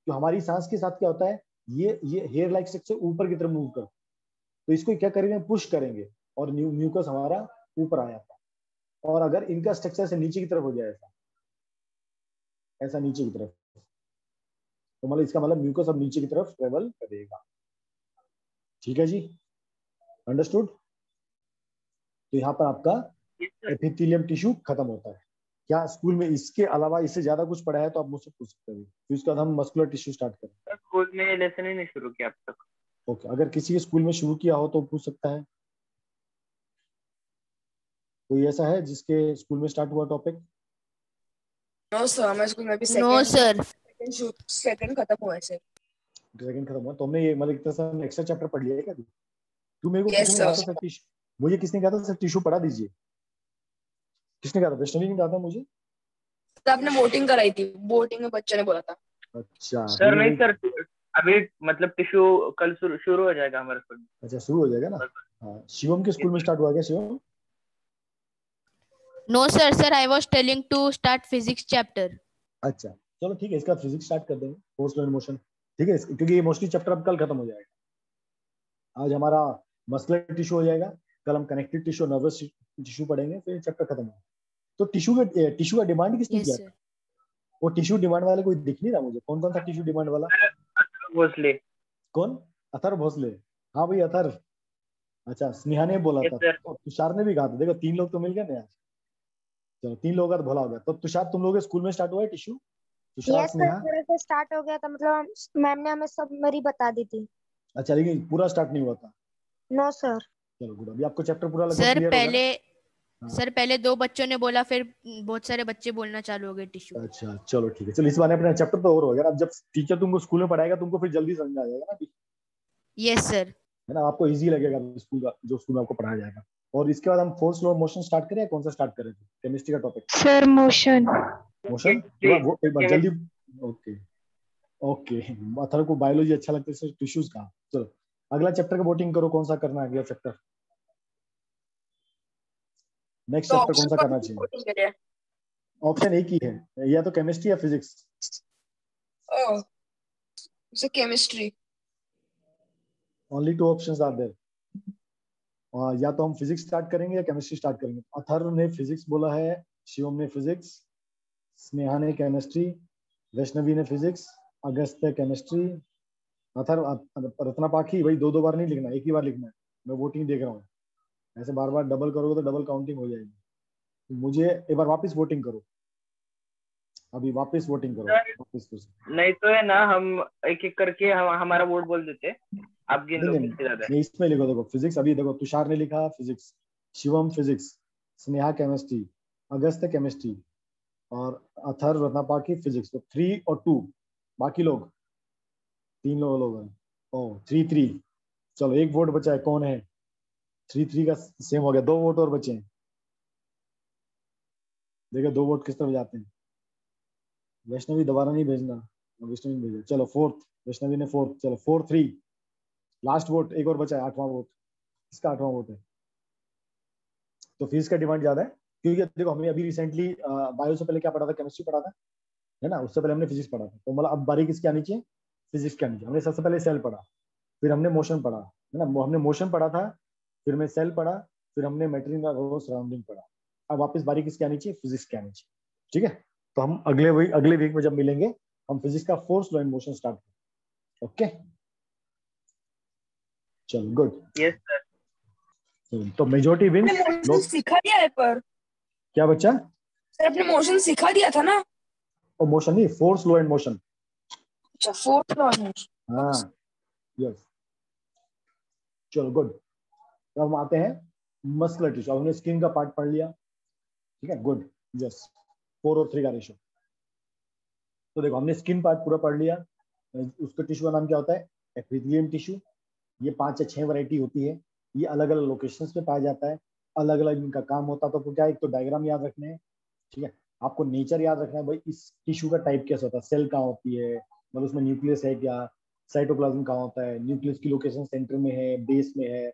Speaker 1: तो हमारी सांस के साथ क्या होता है? ये ये हेयर लाइक स्ट्रक्चर ऊपर की तरफ़ मूव कर तो इसको क्या करेंगे? पुश करेंगे। और म्यूकस हमारा ऊपर आ जाता है और अगर इनका स्ट्रक्चर से नीचे की तरफ़ हो जाए ऐसा ऐसा नीचे की तरफ़ तो मतलब इसका मतलब म्यूकस अब नीचे की तरफ़ ट्रेवल करेगा। ठीक है जी? अंडरस्टूड तो यहाँ पर आपका. एपिथेलियम टिश्यू खत्म होता है। क्या स्कूल में इसके अलावा इससे ज़्यादा कुछ पढ़ा है तो आप मुझसे पूछ सकते हैं। फिर उसके बाद हम मस्कुलर टिश्यू स्टार्ट करें
Speaker 2: स्कूल में लेसन ही नहीं शुरू किया अब तक।
Speaker 1: ओके अगर किसी के स्कूल में शुरू किया हो तो पूछ सकता है। कोई ऐसा है जिसके स्कूल में स्टार्ट हुआ टॉपिक
Speaker 4: नो सर हमारे स्कूल में भी
Speaker 3: नो सर
Speaker 4: सेकंड खत्म हुआ है सर
Speaker 1: सेकंड खत्म हुआ। तो हमने ये मतलब तरह से एक्स्ट्रा चैप्टर पढ़ लिया है क्या तू? तू मेरे को
Speaker 4: Yes,
Speaker 1: किसने कहा था सर टिश्यू मुझे किसने कहा था सर टिश्यू पढ़ा दीजिए? किसने कहा था? वैष्णवी ने कहा था मुझे?
Speaker 4: तो आपने वोटिंग कराई थी। वोटिंग में बच्चे ने बोला था।
Speaker 1: अच्छा
Speaker 2: सर नहीं सर अभी मतलब टिश्यू कल शुरू शुरू हो जाएगा हमारे स्कूल
Speaker 1: अच्छा शुरू हो जाएगा ना? हाँ शिवम के स्कूल में स्टार्ट हुआ क्या Shivam?
Speaker 3: No sir sir I was telling to start physics chapter
Speaker 1: अच्छा चलो ठीक है इसका फिजिक्स स्टार्ट कर देंगे फोर्स एंड मोशन ठीक है क्योंकि ये मोस्टली चैप्टर अब कल खत्म हो जाएगा। आज हमारा मस्कुलर टिश्यू हो जाएगा कल हम कनेक्टिव टिश्यू नर्वस टिश्यू पढ़ेंगे फिर चैप्टर खत्म होगा। तो टिश्यू का टिश्यू का डिमांड किसने
Speaker 3: यस
Speaker 1: किया वो टिश्यू डिमांड वाले कोई दिख नहीं रहा मुझे। कौन कौन था टिश्यू डिमांड वाला
Speaker 2: भोसले।
Speaker 1: कौन? अथर भोसले। हाँ भाई अथर। अच्छा स्नेहा ने बोला
Speaker 2: Yes,
Speaker 1: था। तुषार ने भी कहा था। देखो तीन लोग तो मिल गए ना आज। चलो तीन लोग का तो भला हो गया। तो तुषार तुम लोग के स्कूल में स्टार्ट हुआ है टिश्यू तुषार
Speaker 5: यस सर पूरे से स्टार्ट हो गया था। मतलब मैम ने हमें समरी बता दी थी।
Speaker 1: अच्छा लेकिन पूरा स्टार्ट नहीं हुआ था?
Speaker 5: नो सर
Speaker 1: चलो गुड अभी आपको चैप्टर पूरा लगभग
Speaker 3: सर
Speaker 1: हो?
Speaker 3: पहले
Speaker 1: हाँ।
Speaker 3: सर पहले दो बच्चों ने बोला फिर बहुत सारे बच्चे बोलना चालू हो गए टिश्यू
Speaker 1: अच्छा चलो ठीक है। चलो इस बार अपना चैप्टर तो और हो गया अब जब टीचर तुमको स्कूल में पढ़ाएगा तुमको फिर जल्दी समझ आ जाएगा ना
Speaker 3: यस सर
Speaker 1: है ना? आपको इजी लगेगा स्कूल का जो स्कूल में आपको पढ़ाया जाएगा। और इसके बाद हम फोर्थ स्लो मोशन स्टार्ट करें या कौन सा स्टार्ट करें? केमिस्ट्री का टॉपिक
Speaker 5: सर मोशन
Speaker 1: मोशन वो एक बार जल्दी ओके ओके अथर को बायोलॉजी अच्छा लगता है सर टिश्यूज का। चलो अगला चैप्टर का वोटिंग करो कौन सा करना है अगला चैप्टर नेक्स्ट चैप्टर कौन सा करना चाहिए? ऑप्शन एक ही है। या तो केमिस्ट्री या physics
Speaker 4: oh so chemistry
Speaker 1: only two options are there या तो हम फिजिक्स स्टार्ट करेंगे या केमिस्ट्री स्टार्ट करेंगे। अथर्व ने फिजिक्स बोला है, शिवम ने फिजिक्स स्नेहा ने केमिस्ट्री वैष्णवी ने फिजिक्स अगस्त केमिस्ट्री अथर्व रत्ना पाखी भाई दो दो बार नहीं लिखना, एक ही बार लिखना है। मैं वोटिंग देख रहा हूँ। ऐसे बार बार डबल करोगे तो डबल काउंटिंग हो जाएगी। तो मुझे एक बार वापस वोटिंग करो। अभी वापस वोटिंग करो। वापस
Speaker 2: नहीं तो है ना, हम एक एक करके हम, हमारा वोट बोल देते। आप गिन लो
Speaker 1: नहीं, नहीं। इसमें लिखो देखो फिजिक्स अभी देखो तुषार ने लिखा physics Shivam physics Sneha chemistry Agast chemistry और अथर रत्नापा की फिजिक्स तो थ्री और टू बाकी लोग तीन लोग लोग हैं। ओ थ्री थ्री चलो एक वोट बचा है कौन है? थ्री थ्री का सेम हो गया दो वोट और बचे हैं। देखो दो वोट किस तरफ़ जाते हैं? वैष्णवी दोबारा नहीं भेजना वैष्णवी भेजा। चलो फोर्थ वैष्णवी ने फोर्थ चलो फोर थ्री लास्ट वोट, एक और बचा है, आठवां वोट। इसका आठवां वोट है। तो फ़ीस का डिमांड ज़्यादा है, क्योंकि देखो, हमने अभी रिसेंटली बायो से पहले क्या पढ़ा था? केमिस्ट्री पढ़ा था, है ना? उससे पहले हमने फिजिक्स पढ़ा था। तो मतलब अब बारी किसकी आनी चाहिए? फिजिक्स की आनी चाहिए। हमने सबसे पहले सेल पढ़ा, फिर हमने मोशन पढ़ा, है ना? हमने मोशन पढ़ा था, फिर मैं सेल पढ़ा, फिर हमने मेटेरियल रो सराउंडिंग पढ़ा। अब वापस बारी किसकी आनी चाहिए? फिजिक्स की आनी चाहिए। ठीक है? तो हम अगले वीक अगले वीक में जब मिलेंगे, हम फिजिक्स का force law in motion start करें ओके चलो गुड
Speaker 2: यस सर
Speaker 1: तो मेजोरिटी विन लोग
Speaker 4: सिखा दिया है पर?
Speaker 1: क्या बच्चा?
Speaker 4: सर आपने मोशन सिखा दिया था ना?
Speaker 1: और मोशन नहीं फोर्स लो एंड मोशन
Speaker 4: अच्छा फोर्थ लॉ है
Speaker 1: हाँ यस चलो गुड तो हम आते हैं मस्कुलर टिश्यू हमने स्किन का पार्ट पढ़ लिया. ठीक है गुड यस फोर और थ्री का रेशो तो देखो हमने स्किन पार्ट पूरा पढ़ लिया. उसका टिश्यू का नाम क्या होता है? एपिथेलियम टिश्यू ये पाँच या छह वैरायटी होती है। ये अलग अलग लोकेशंस पे पाया जाता है। अलग अलग इनका काम होता है। तो क्या, एक तो डायग्राम याद रखने हैं, ठीक है? आपको नेचर याद रखना है। भाई, इस टिश्यू का टाइप कैसा होता है? सेल कहाँ होती है? मतलब उसमें न्यूक्लियस है क्या? साइटोप्लाज्म कहाँ होता है? न्यूक्लियस की लोकेशन सेंटर में है बेस में है,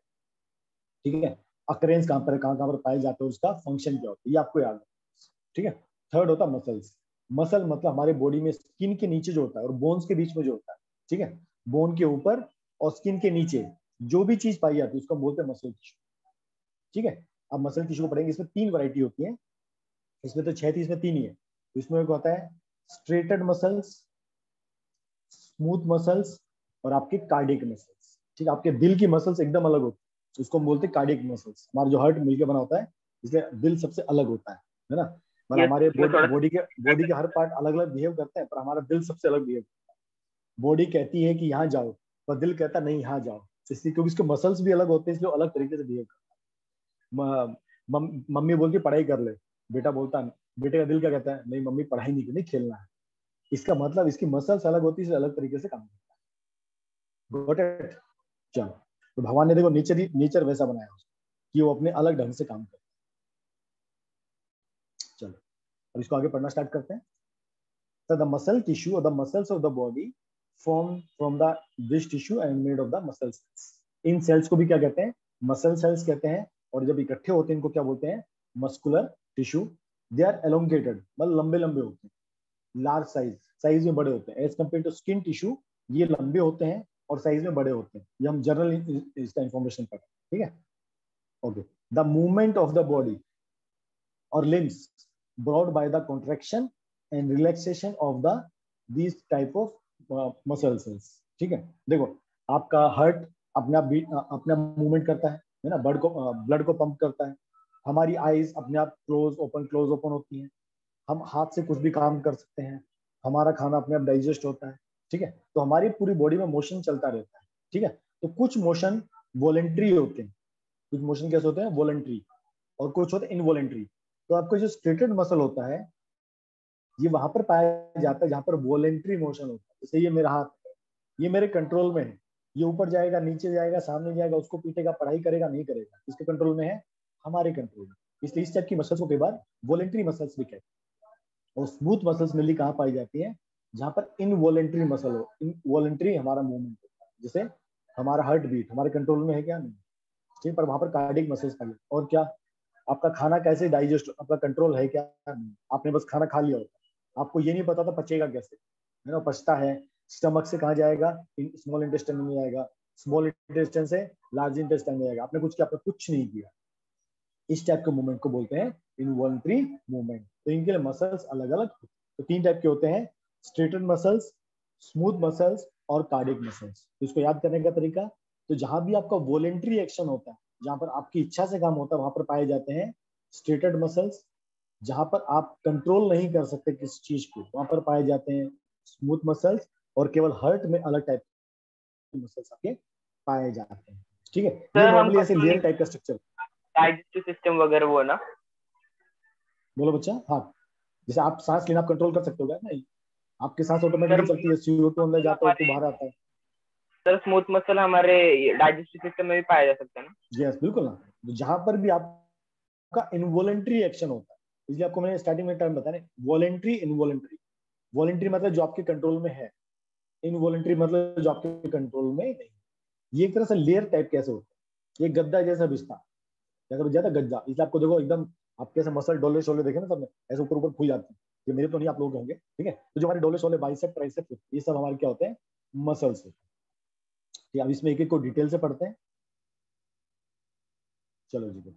Speaker 1: ठीक है? अक्रेंस कहाँ पर कहाँ कहाँ पर पाए जाते हैं? उसका फ़ंक्शन क्या होता है? ये आपको याद है, ठीक है? थर्ड होता है मसल्स मसल मतलब हमारे बॉडी में स्किन के नीचे जो होता है और बोन्स के बीच में जो होता है, ठीक है? बोन के ऊपर और स्किन के नीचे जो भी चीज़ पाई जाती है उसको बोलते हैं मसल टिश्यू ठीक है? अब मसल टिश्यू को पढ़ेंगे इसमें तीन वैरायटी होती है। इसमें तो छह थी इसमें तीन ही है। तो इसमें एक होता है स्ट्रेटेड मसल्स स्मूथ मसल्स और आपके कार्डिक मसल्स ठीक है? आपके दिल की मसल्स एकदम अलग होती है। उसको हम बोलते हैं कार्डिक मसल्स हमारा जो हार्ट मिलकर बना होता है इसलिए दिल सबसे अलग होता है। है ना? मतलब हमारे बॉडी के बॉडी के हर पार्ट अलग अलग बिहेव करते हैं पर हमारा दिल सबसे अलग बिहेव करता है। बॉडी कहती है कि यहाँ जाओ। पर दिल कहता नहीं यहाँ जाओ। इसलिए क्योंकि उसके मसल्स भी अलग होते हैं इसलिए अलग तरीके से बिहेव करता मम- मम्मी बोलती है, पढ़ाई कर ले। बेटा बोलता बेटे का दिल क्या कहता है नहीं मम्मी पढ़ाई नहीं करनी खेलना है। इसका मतलब इसकी मसल्स अलग होती है अलग तरीके से काम करता है? चलो। तो भगवान ने देखो नेचर ही नेचर वैसा बनाया उसको कि वो अपने अलग ढंग से काम करता है। चलो। अब इसको आगे पढ़ना स्टार्ट करते हैं। So the muscle tissue or the muscles of the form from the this tissue and made of the muscle cells. इन सेल्स को भी क्या कहते हैं? मसल सेल्स कहते हैं और जब इकट्ठे होते हैं, इनको क्या बोलते हैं? Muscular tissue they are elongated मतलब लंबे लंबे होते हैं। लार्ज साइज़ साइज़ में बड़े होते हैं। As compare to skin tissue ये लंबे होते हैं और साइज़ में बड़े होते हैं। ये हम जनरल इसका इंफॉर्मेशन पढ़ ठीक है? Okay the movement of the body और limbs brought by the contraction and relaxation of the, these type of muscle cells ठीक है? देखो आपका हार्ट अपने अ, अपने मूवमेंट करता है है ना? ब्लड को ब्लड को पंप करता है। हमारी आईज अपने आप क्लोज ओपन क्लोज ओपन होती हैं। हम हाथ से कुछ भी काम कर सकते हैं। हमारा खाना अपने आप डाइजेस्ट होता है ठीक है? तो हमारी पूरी बॉडी में मोशन चलता रहता है ठीक है? तो कुछ मोशन वॉलेंट्री होते हैं। कुछ मोशन कैसे होते हैं? वॉलेंट्री और कुछ होते हैं इनवॉलेंट्री तो आपका जो स्ट्रेटेड मसल होता है ये वहाँ पर पाया जाता है जहाँ पर वॉलेंट्री मोशन होता है। जैसे ये मेरा हाथ ये मेरे कंट्रोल में है। ये ऊपर जाएगा, नीचे जाएगा, सामने जाएगा, उसको पीटेगा, पढ़ाई करेगा, नहीं करेगा। इसके कंट्रोल में है? हमारे कंट्रोल में। इसलिए इस टाइप की मसल्स को कई बार वॉलेंट्री मसल्स भी कहते हैं। और स्मूथ मसल्स मिली कहाँ पाई जाती है? जहाँ पर इनवॉलेंट्री मसल हो। इनवॉलेंट्री हमारा मूवमेंट होता है। जैसे हमारा हार्ट बीट हमारे कंट्रोल में है क्या? नहीं। ठीक, पर वहाँ पर कार्डिक मसल्स पाई और क्या? आपका खाना कैसे डाइजेस्ट आपका कंट्रोल है क्या? आपने बस खाना खा लिया होता आपको ये नहीं पता था पचेगा कैसे। है ना पचता है। स्टमक से कहा जाएगा? स्मॉल इंटेस्टाइन में आएगा स्मॉल इंटेस्टाइन से लार्ज इंटेस्टाइन में आएगा आपने कुछ किया? आपने कुछ नहीं किया। इस टाइप के मूवमेंट को बोलते हैं इनवॉल्ट्री मूवमेंट तो इनके लिए मसल्स अलग अलग तो तीन टाइप के होते हैं। स्ट्रेटन मसल्स स्मूथ मसल्स और कार्डिक मसल्स तो इसको याद करने का तरीका तो जहाँ भी आपका वॉलेंट्री एक्शन होता है, जहाँ पर आपकी इच्छा से काम होता है, वहाँ पर पाए जाते हैं स्ट्रेटेड मसल्स जहाँ पर आप कंट्रोल नहीं कर सकते किस चीज़ को, वहाँ पर पाए जाते हैं स्मूथ मसल्स और केवल हर्ट में अलग टाइप के मसल्स आपके पाए जाते हैं। ठीक है? ये नॉर्मली ऐसे लेयर टाइप का स्ट्रक्चर
Speaker 2: डाइजेस्टिव सिस्टम वगैरह वो ना?
Speaker 1: बोलो बच्चा। हाँ। जैसे आप सांस लेना कंट्रोल कर सकते हो नहीं। आपकी सांस ऑटोमेटिकली चलती है CO2 अंदर जाता है तो बाहर आता है।
Speaker 2: सर स्मूथ मसल हमारे डाइजेस्टिव सिस्टम में भी पाया जा सकता है ना?
Speaker 1: यस बिल्कुल ना। तो जहाँ पर भी आपका इनवॉलेंट्री एक्शन होता है इसलिए आपको मैंने स्टार्टिंग में टर्म बताया वॉलेंट्री इनवॉलेंट्री वॉलेंट्री मतलब जो आपके कंट्रोल में है। इनवॉलेंट्री मतलब जो आपके कंट्रोल में नहीं। ये एक तरह से लेयर टाइप कैसे होता है? ये गद्दा जैसा बिस्ता जैसा जाता गद्दा। इसलिए आपको देखो, एकदम आपके ऐसे मसल डोले शोले देखे ना सबने, ऐसे ऊपर ऊपर फूल जाते हैं। ये मेरे तो नहीं, आप लोग होंगे। ठीक है? तो जो हमारे डोले शोले बाइसेप ट्राइसेप ये सब हमारे क्या होते हैं? मसल्स होते हैं। अब इसमें एक एक को डिटेल से पढ़ते हैं। चलो जी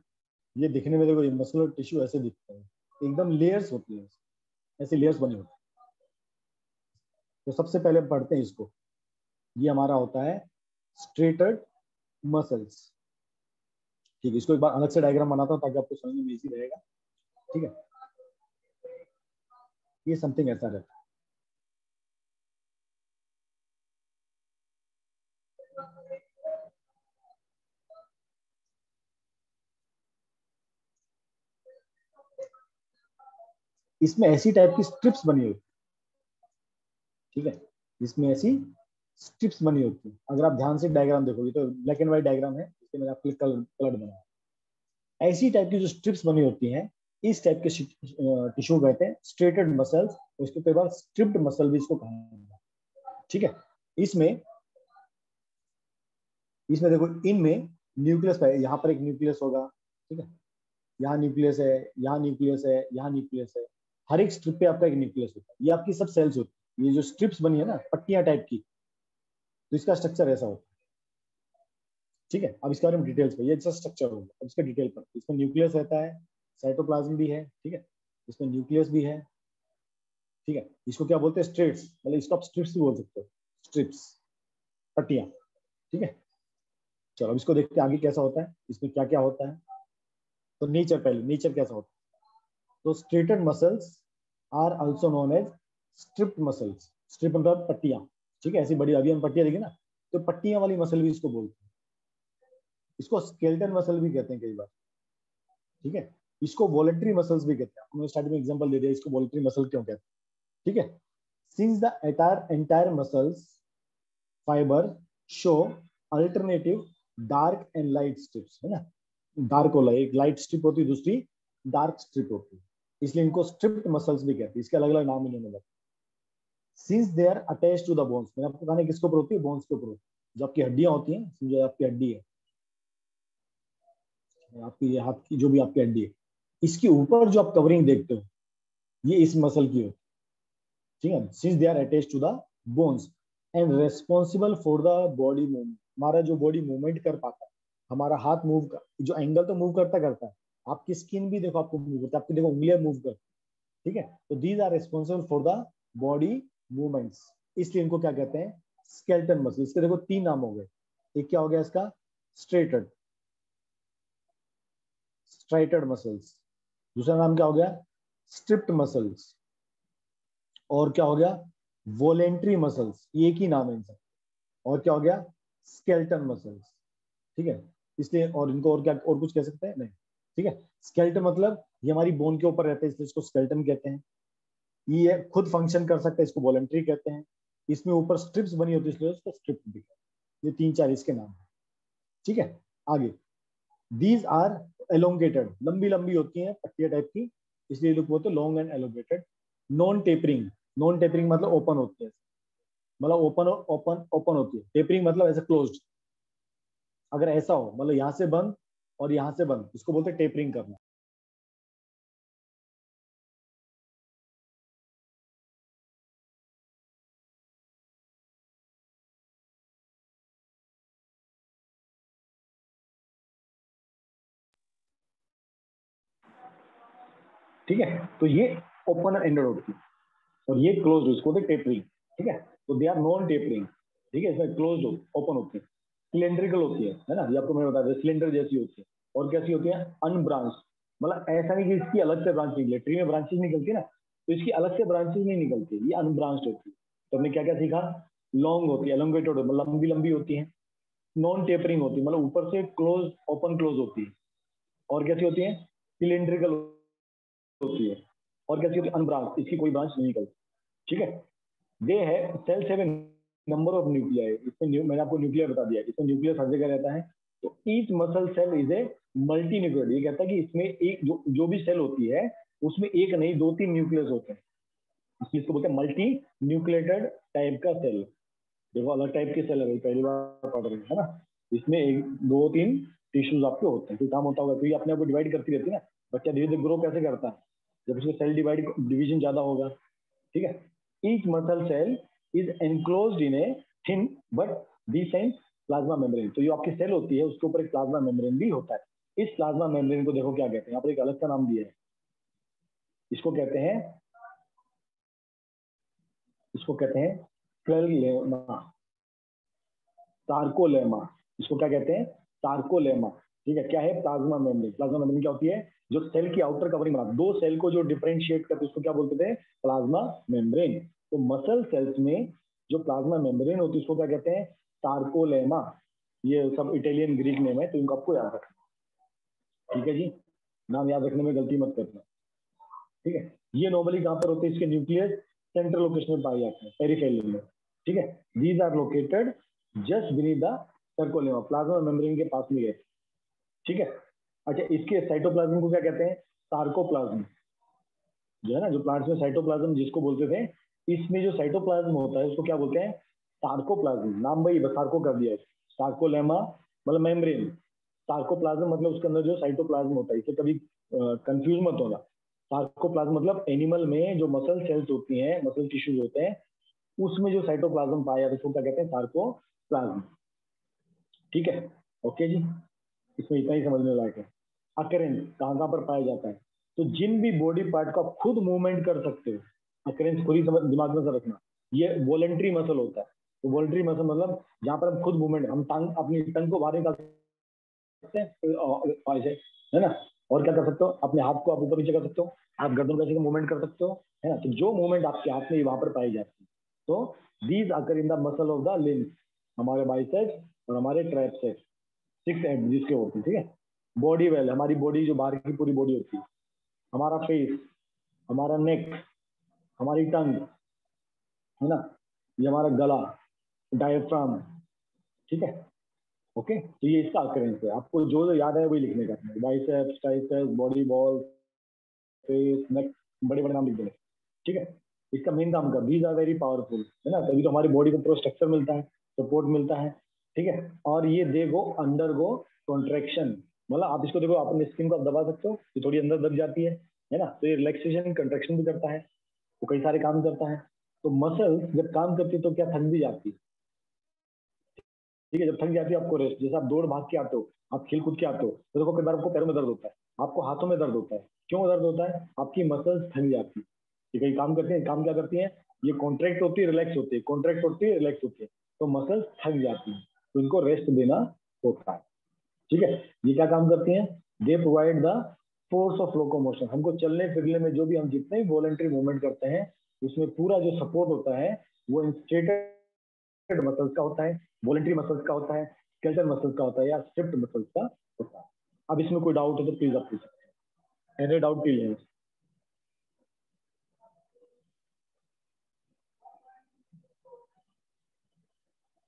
Speaker 1: ये दिखने में देखो, ये मसलर टिश्यू ऐसे दिखते हैं। एकदम लेयर्स होती है। ऐसे लेयर्स बने होते हैं। तो सबसे पहले पढ़ते हैं इसको। ये हमारा होता है स्ट्रेटेड मसल्स। ठीक है, इसको एक बार अलग से डायग्राम बनाता हूँ ताकि आपको समझने में इजी रहेगा। ठीक है? ये समथिंग ऐसा रहता है। इसमें ऐसी टाइप की स्ट्रिप्स बनी होती है। ठीक है? इसमें ऐसी स्ट्रिप्स बनी होती है। अगर आप ध्यान से डायग्राम देखोगे तो ब्लैक एंड व्हाइट डायग्राम है इसमें मैंने आपके कलर कलर बनाया ऐसी टाइप की जो स्ट्रिप्स बनी होती हैं, इस टाइप के टिश्यू कहते हैं स्ट्रेटेड मसल्स उसके कई बार स्ट्रिप्ड मसल भी इसको कहा जाता है। ठीक है? इसमें इसमें देखो, इनमें न्यूक्लियस यहाँ पर एक न्यूक्लियस होगा। ठीक है? यहाँ न्यूक्लियस है, यहाँ न्यूक्लियस है, यहाँ न्यूक्लियस है। हर एक स्ट्रिप पे आपका एक न्यूक्लियस होता है। ये आपकी सब सेल्स होती है। ये जो स्ट्रिप्स बनी है ना, पट्टियाँ टाइप की तो इसका स्ट्रक्चर ऐसा होता है। ठीक है? अब इसके बारे में डिटेल्स पे ये इसका स्ट्रक्चर होगा। अब इसका डिटेल पर। इसमें न्यूक्लियस रहता है साइटोप्लाज्म भी है, ठीक है? इसमें न्यूक्लियस भी है, ठीक है? इसको क्या बोलते हैं? स्ट्रिप्स मतलब इसको आप स्ट्रिप्स भी बोल सकते हो। स्ट्रिप्स पट्टियाँ, ठीक है? चलो, अब इसको देखते हैं आगे कैसा होता है। इसमें क्या क्या होता है? तो नेचर पहले नेचर कैसा होता है? तो striated muscles are also known as striped muscles strip मतलब पट्टियाँ। ठीक है? ऐसी बड़ी अभी हम पट्टियाँ देखी ना तो पट्टियाँ वाली मसल भी इसको बोलते हैं। इसको स्केल्टन मसल भी कहते हैं कई बार। ठीक है? इसको वॉलेंट्री मसल्स भी कहते हैं। हमने स्टार्टिंग में एग्जांपल दे दिया, इसको वॉलेंट्री मसल क्यों कहते हैं? ठीक है? Since the entire entire muscles fibre show alternative dark and light strips है ना? डार्क वाला, एक लाइट स्ट्रिप होती है, दूसरी डार्क स्ट्रिप होती है। इसलिए इनको स्ट्रिप्ड मसल्स भी कहते हैं। इसके अलग अलग नाम इन्होंने बताया since they are attach to the bones मैंने आपको कहा किसके ऊपर होती है? बोन्स के ऊपर होती है। जो आपकी हड्डियाँ होती हैं, समझो आपकी हड्डी है। आपकी ये हाथ की, जो भी आपकी हड्डी है। इसके ऊपर जो आप कवरिंग देखते हो, ये इस मसल की होती है। ठीक है? Since they are attach to the bones and responsible for the body movement हमारा जो बॉडी मूवमेंट कर पाता है, हमारा हाथ मूव कर, जो एंगल तो मूव करता करता है, आपकी स्किन भी देखो आपको मूव करता है। आपकी देखो उंगलियाँ मूव करती ठीक है? तो these are responsible for the body movements इसलिए इनको क्या कहते हैं? स्केल्टन मसल इसके देखो तीन नाम हो गए। एक क्या हो गया इसका? स्ट्रेटेड स्ट्राइटेड मसल्स दूसरा नाम क्या हो गया? स्ट्रिप्ड मसल्स और क्या हो गया? वोलेंट्री मसल्स एक ही नाम है इनका और क्या हो गया? स्केल्टन मसल्स ठीक है? इसलिए और इनको और क्या, और कुछ कह सकते हैं? नहीं। ठीक है? स्केल्टन मतलब ये हमारी बोन के ऊपर रहते हैं, इसलिए इसको स्केल्टन कहते हैं। ये खुद फ़ंक्शन कर सकता है, इसको वॉलेंट्री कहते हैं। इसमें ऊपर स्ट्रिप्स बनी होती है, इसलिए स्ट्रिप भी ये तीन चार इसके नाम है। ठीक है? आगे। दीज आर एलोंगेटेड लंबी लंबी होती हैं, पट्टिया टाइप की। इसलिए लोग बोलते हैं long and elongated non tapering non tapering मतलब ओपन होती है। मतलब ओपन ओपन ओपन होती है। टेपरिंग मतलब ऐसे क्लोज अगर ऐसा हो मतलब यहाँ से बंद और यहाँ से बंद, इसको बोलते हैं टेपरिंग करना। ठीक है? तो ये ओपन एंडेड होती है। और ये क्लोज इसको टेपरिंग ठीक है? तो दे आर नॉन टेपरिंग ठीक है? इसमें क्लोज ओपन होती है। सिलेंड्रिकल होती है है ना? ये आपको मैं बता दें सिलेंडर जैसी होती है। और कैसी होती है? अनब्रांच मतलब ऐसा नहीं कि इसकी अलग से ब्रांच निकले ट्री में ब्रांचेस निकलती है ना तो इसकी अलग से ब्रांचेज नहीं निकलती, ये अनब्रांच होती है। तो हमने क्या क्या सीखा? लॉन्ग होती है एलोंगेटेड मतलब लंबी लंबी होती है। नॉन टेपरिंग होती है मतलब ऊपर से क्लोज ओपन क्लोज होती है। और कैसी होती है? सिलेंड्रिकल होती है और कैसी होती है अनब्रांच इसकी कोई ब्रांच नहीं निकलती ठीक है? दे है cells have number of nuclear इसमें न्यू, मैंने आपको न्यूक्लियर बता दिया। इसमें न्यूक्लियर हर जगह रहता है। तो each muscle cell is a multinuclear ये कहता है कि इसमें एक जो जो भी सेल होती है उसमें एक नहीं दो तीन न्यूक्लियस होते हैं। इसको बोलते हैं मल्टी न्यूक्लिएटेड टाइप का सेल देखो अलग टाइप के सेल है पहली बार पढ़ रहे हैं ना? इसमें एक दो तीन टिश्यूज आपके होते हैं। कोई काम होता होगा तो ये अपने आप को डिवाइड करती रहती है ना। बच्चा धीरे धीरे ग्रो कैसे करता है? जब उसका सेल डिवाइड डिवीज़न ज़्यादा होगा, ठीक है? Each muscle cell is enclose in a thin but decent plasma membrane तो ये आपकी सेल होती है, उसके ऊपर एक प्लाज्मा मेम्ब्रेन भी होता है। इस प्लाज्मा मेम्ब्रेन को देखो क्या कहते हैं? यहाँ पर एक अलग सा नाम दिया है। इसको कहते हैं, इसको कहते हैं फ्लेलेमा सार्कोलेमा इसको क्या कहते हैं? सार्कोलेमा ठीक है, क्या है? प्लाज्मा मेम्ब्रेन प्लाज्मा मेम्ब्रेन क्या होती है? जो सेल की आउटर कवरिंग बना, दो सेल को जो डिफरेंशिएट करते उसको क्या बोलते थे? प्लाज्मा मेम्ब्रेन तो मसल सेल्स में जो प्लाज्मा मेम्ब्रेन होती है, उसको क्या कहते हैं? सार्कोलेमा ये सब इटालियन ग्रीक नेम है तो इनको आपको याद रखना ठीक है जी? नाम याद रखने में गलती मत करना। ठीक है? ये नॉर्मली कहाँ पर होते हैं? इसके न्यूक्लियस सेंट्रल लोकेशन में पाए जाते हैं पेरिफेरल में। ठीक है? These are located just beneath the sarcolemma plasma membrane के पास में गए ठीक है? अच्छा इसके साइटोप्लाज्म को क्या कहते हैं? सार्कोप्लाज्म जो है ना, जो प्लांट्स में साइटोप्लाज्म जिसको बोलते थे, इसमें जो साइटोप्लाज्म होता है, उसको क्या बोलते हैं? सार्कोप्लाज्म नाम भाई, बस सार्को कर दिया सार्कोलेमा मतलब मेम्ब्रेन सार्कोप्लाज्म मतलब उसके अंदर जो साइटोप्लाज्म होता है, इसे कभी कंफ्यूज मत होना। सार्कोप्लाज्म मतलब एनिमल में जो मसल सेल्स होती हैं मसल टिश्यूज होते हैं, उसमें जो साइटोप्लाज्म पाया जाता है, उसको क्या कहते हैं? सार्कोप्लाज्म ठीक है? ओके जी? इसमें इतना ही समझने लायक है। अकरेंस कहाँ कहाँ पर पाया जाता है। तो जिन भी बॉडी पार्ट को आप खुद मूवमेंट कर सकते हो अकरेंस खुद ही समझ, दिमाग में से रखना। ये वॉलेंट्री मसल होता है। तो वॉलेंट्री मसल मतलब जहाँ पर हम खुद मूवमेंट हम टंग, अपनी टंग को बाहर निकाल सकते हैं है ना? और क्या कर सकते हो? अपने हाथ को आप ऊपर नीचे कर सकते हो। आप गर्दन कैसे मूवमेंट कर सकते हो, है ना? तो जो मूवमेंट आपके हाथ में वहाँ पर पाई जाती है। तो these occur in the muscle of the limbs हमारे बाइसेप्स और हमारे ट्रैप्सेप्स सिक्स एंड जिसके होते हैं, ठीक है? बॉडी वेल हमारी बॉडी जो बाहर की पूरी बॉडी होती है। हमारा फेस हमारा नेक हमारी टंग है ना? ये हमारा गला डायफ्राम ठीक है? ओके तो ये इसका अकरेंस है। आपको जो जो याद है वही लिखने का। Biceps triceps body ball face neck बड़े बड़े नाम लिख देंगे। ठीक है? इसका मेन काम का। बीज आर वेरी पावरफुल है ना? तभी तो हमारी बॉडी को पूरा स्ट्रक्चर मिलता है सपोर्ट मिलता है। ठीक है? और ये दे गो अंडर गो कॉन्ट्रेक्शन मतलब आप इसको देखो अपने स्किन को आप दबा सकते हो, ये थोड़ी अंदर दब जाती है है ना? तो ये रिलैक्सेशन कंट्रेक्शन भी करता है, वो कई सारे काम करता है। तो मसल जब काम करती है तो क्या थक भी जाती है। ठीक है, जब थक जाती है आपको रेस्ट जैसे आप दौड़ भाग के आते हो, आप खेल कूद के आते हो तो देखो कई बार आपको पैरों में दर्द होता है, आपको हाथों में दर्द होता है। क्यों दर्द होता है? आपकी मसल्स थक जाती है। ये कई काम करते हैं, काम क्या करती है? ये कॉन्ट्रैक्ट होती है रिलैक्स होती है कॉन्ट्रैक्ट होती है रिलैक्स होती है। तो मसल्स थक जाती है तो इनको रेस्ट देना होता है। ठीक है? ये क्या काम करती हैं? They provide the force of locomotion हमको चलने, फिरने में जो भी हम जितने भी वॉलेंट्री मूवमेंट करते हैं, उसमें पूरा जो सपोर्ट होता है, वो इंस्ट्रेटेड मसल्स का होता है वॉलेंट्री मसल्स का होता है स्केलेटल मसल्स का होता है, या स्ट्रिप्ड मसल्स का होता है। अब इसमें कोई डाउट हो तो प्लीज़ आप पूछ सकते हैं डाउट टिल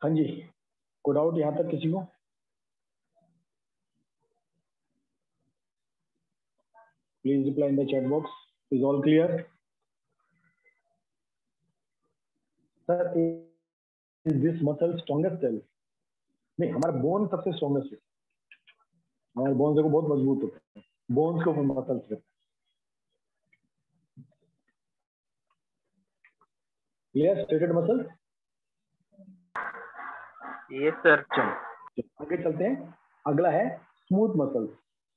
Speaker 1: हाँ जी। कोई डाउट यहाँ तक किसी को? Please reply in the chat box is all clear sir is this muscle strongest cell नहीं हमारा बोन सबसे स्ट्रॉन्गेस्ट है। हमारे बोन्स देखो बहुत मज़बूत होते हैं। बोन्स के मसल्स रहते clear striated muscle
Speaker 2: yes sir
Speaker 1: आगे चलते हैं। अगला है स्मूथ मसल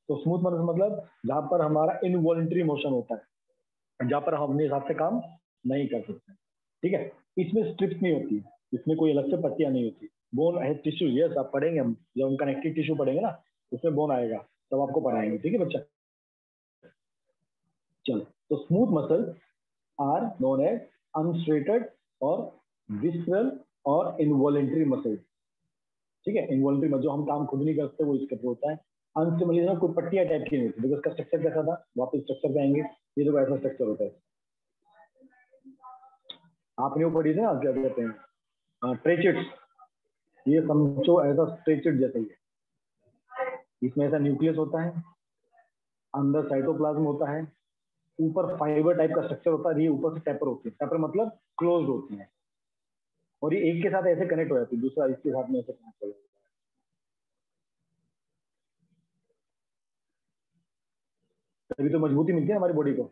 Speaker 1: तो स्मूथ मसल मतलब जहाँ पर हमारा इनवॉलेंट्री मोशन होता है, जहाँ पर हम अपने हिसाब से काम नहीं कर सकते। ठीक है? इसमें स्ट्रिप्स नहीं होती, इसमें कोई अलग से पट्टियाँ नहीं होती। बोन है टिश्यू यस आप पढ़ेंगे हम, जब हम कनेक्टिव टिश्यू पढ़ेंगे ना, उसमें बोन आएगा, तब तो आपको पढ़ाएँगे। ठीक है बच्चा? चलो तो smooth muscle are known as unstriated और विस्ट्रल और इनवॉलेंट्री मसल ठीक है? इनवॉलेंट्री मसल जो हम काम खुद नहीं करते वो इसके होता है। अनस्टेबल में कोई पट्टिया टाइप की नहीं होती बिकॉज़ का स्ट्रक्चर कैसा था, वापस स्ट्रक्चर पे आएँगे, ये तो ऐसा स्ट्रक्चर होता है। आपने वो पढ़ी थी ना, क्या कहते हैं ट्रेचिट्स ये समझो ऐसा स्ट्रेचिट जैसा ही है। इसमें ऐसा न्यूक्लियस होता है, अंदर साइटोप्लाज्म होता है, ऊपर फाइबर टाइप का स्ट्रक्चर होता है, ये ऊपर से टेपर होती है। टेपर मतलब क्लोज होती है। और ये एक के साथ ऐसे कनेक्ट हो जाती है, दूसरा इसके साथ में ऐसे कनेक्ट हो जाता है। तभी तो मजबूती मिलती है हमारी बॉडी को।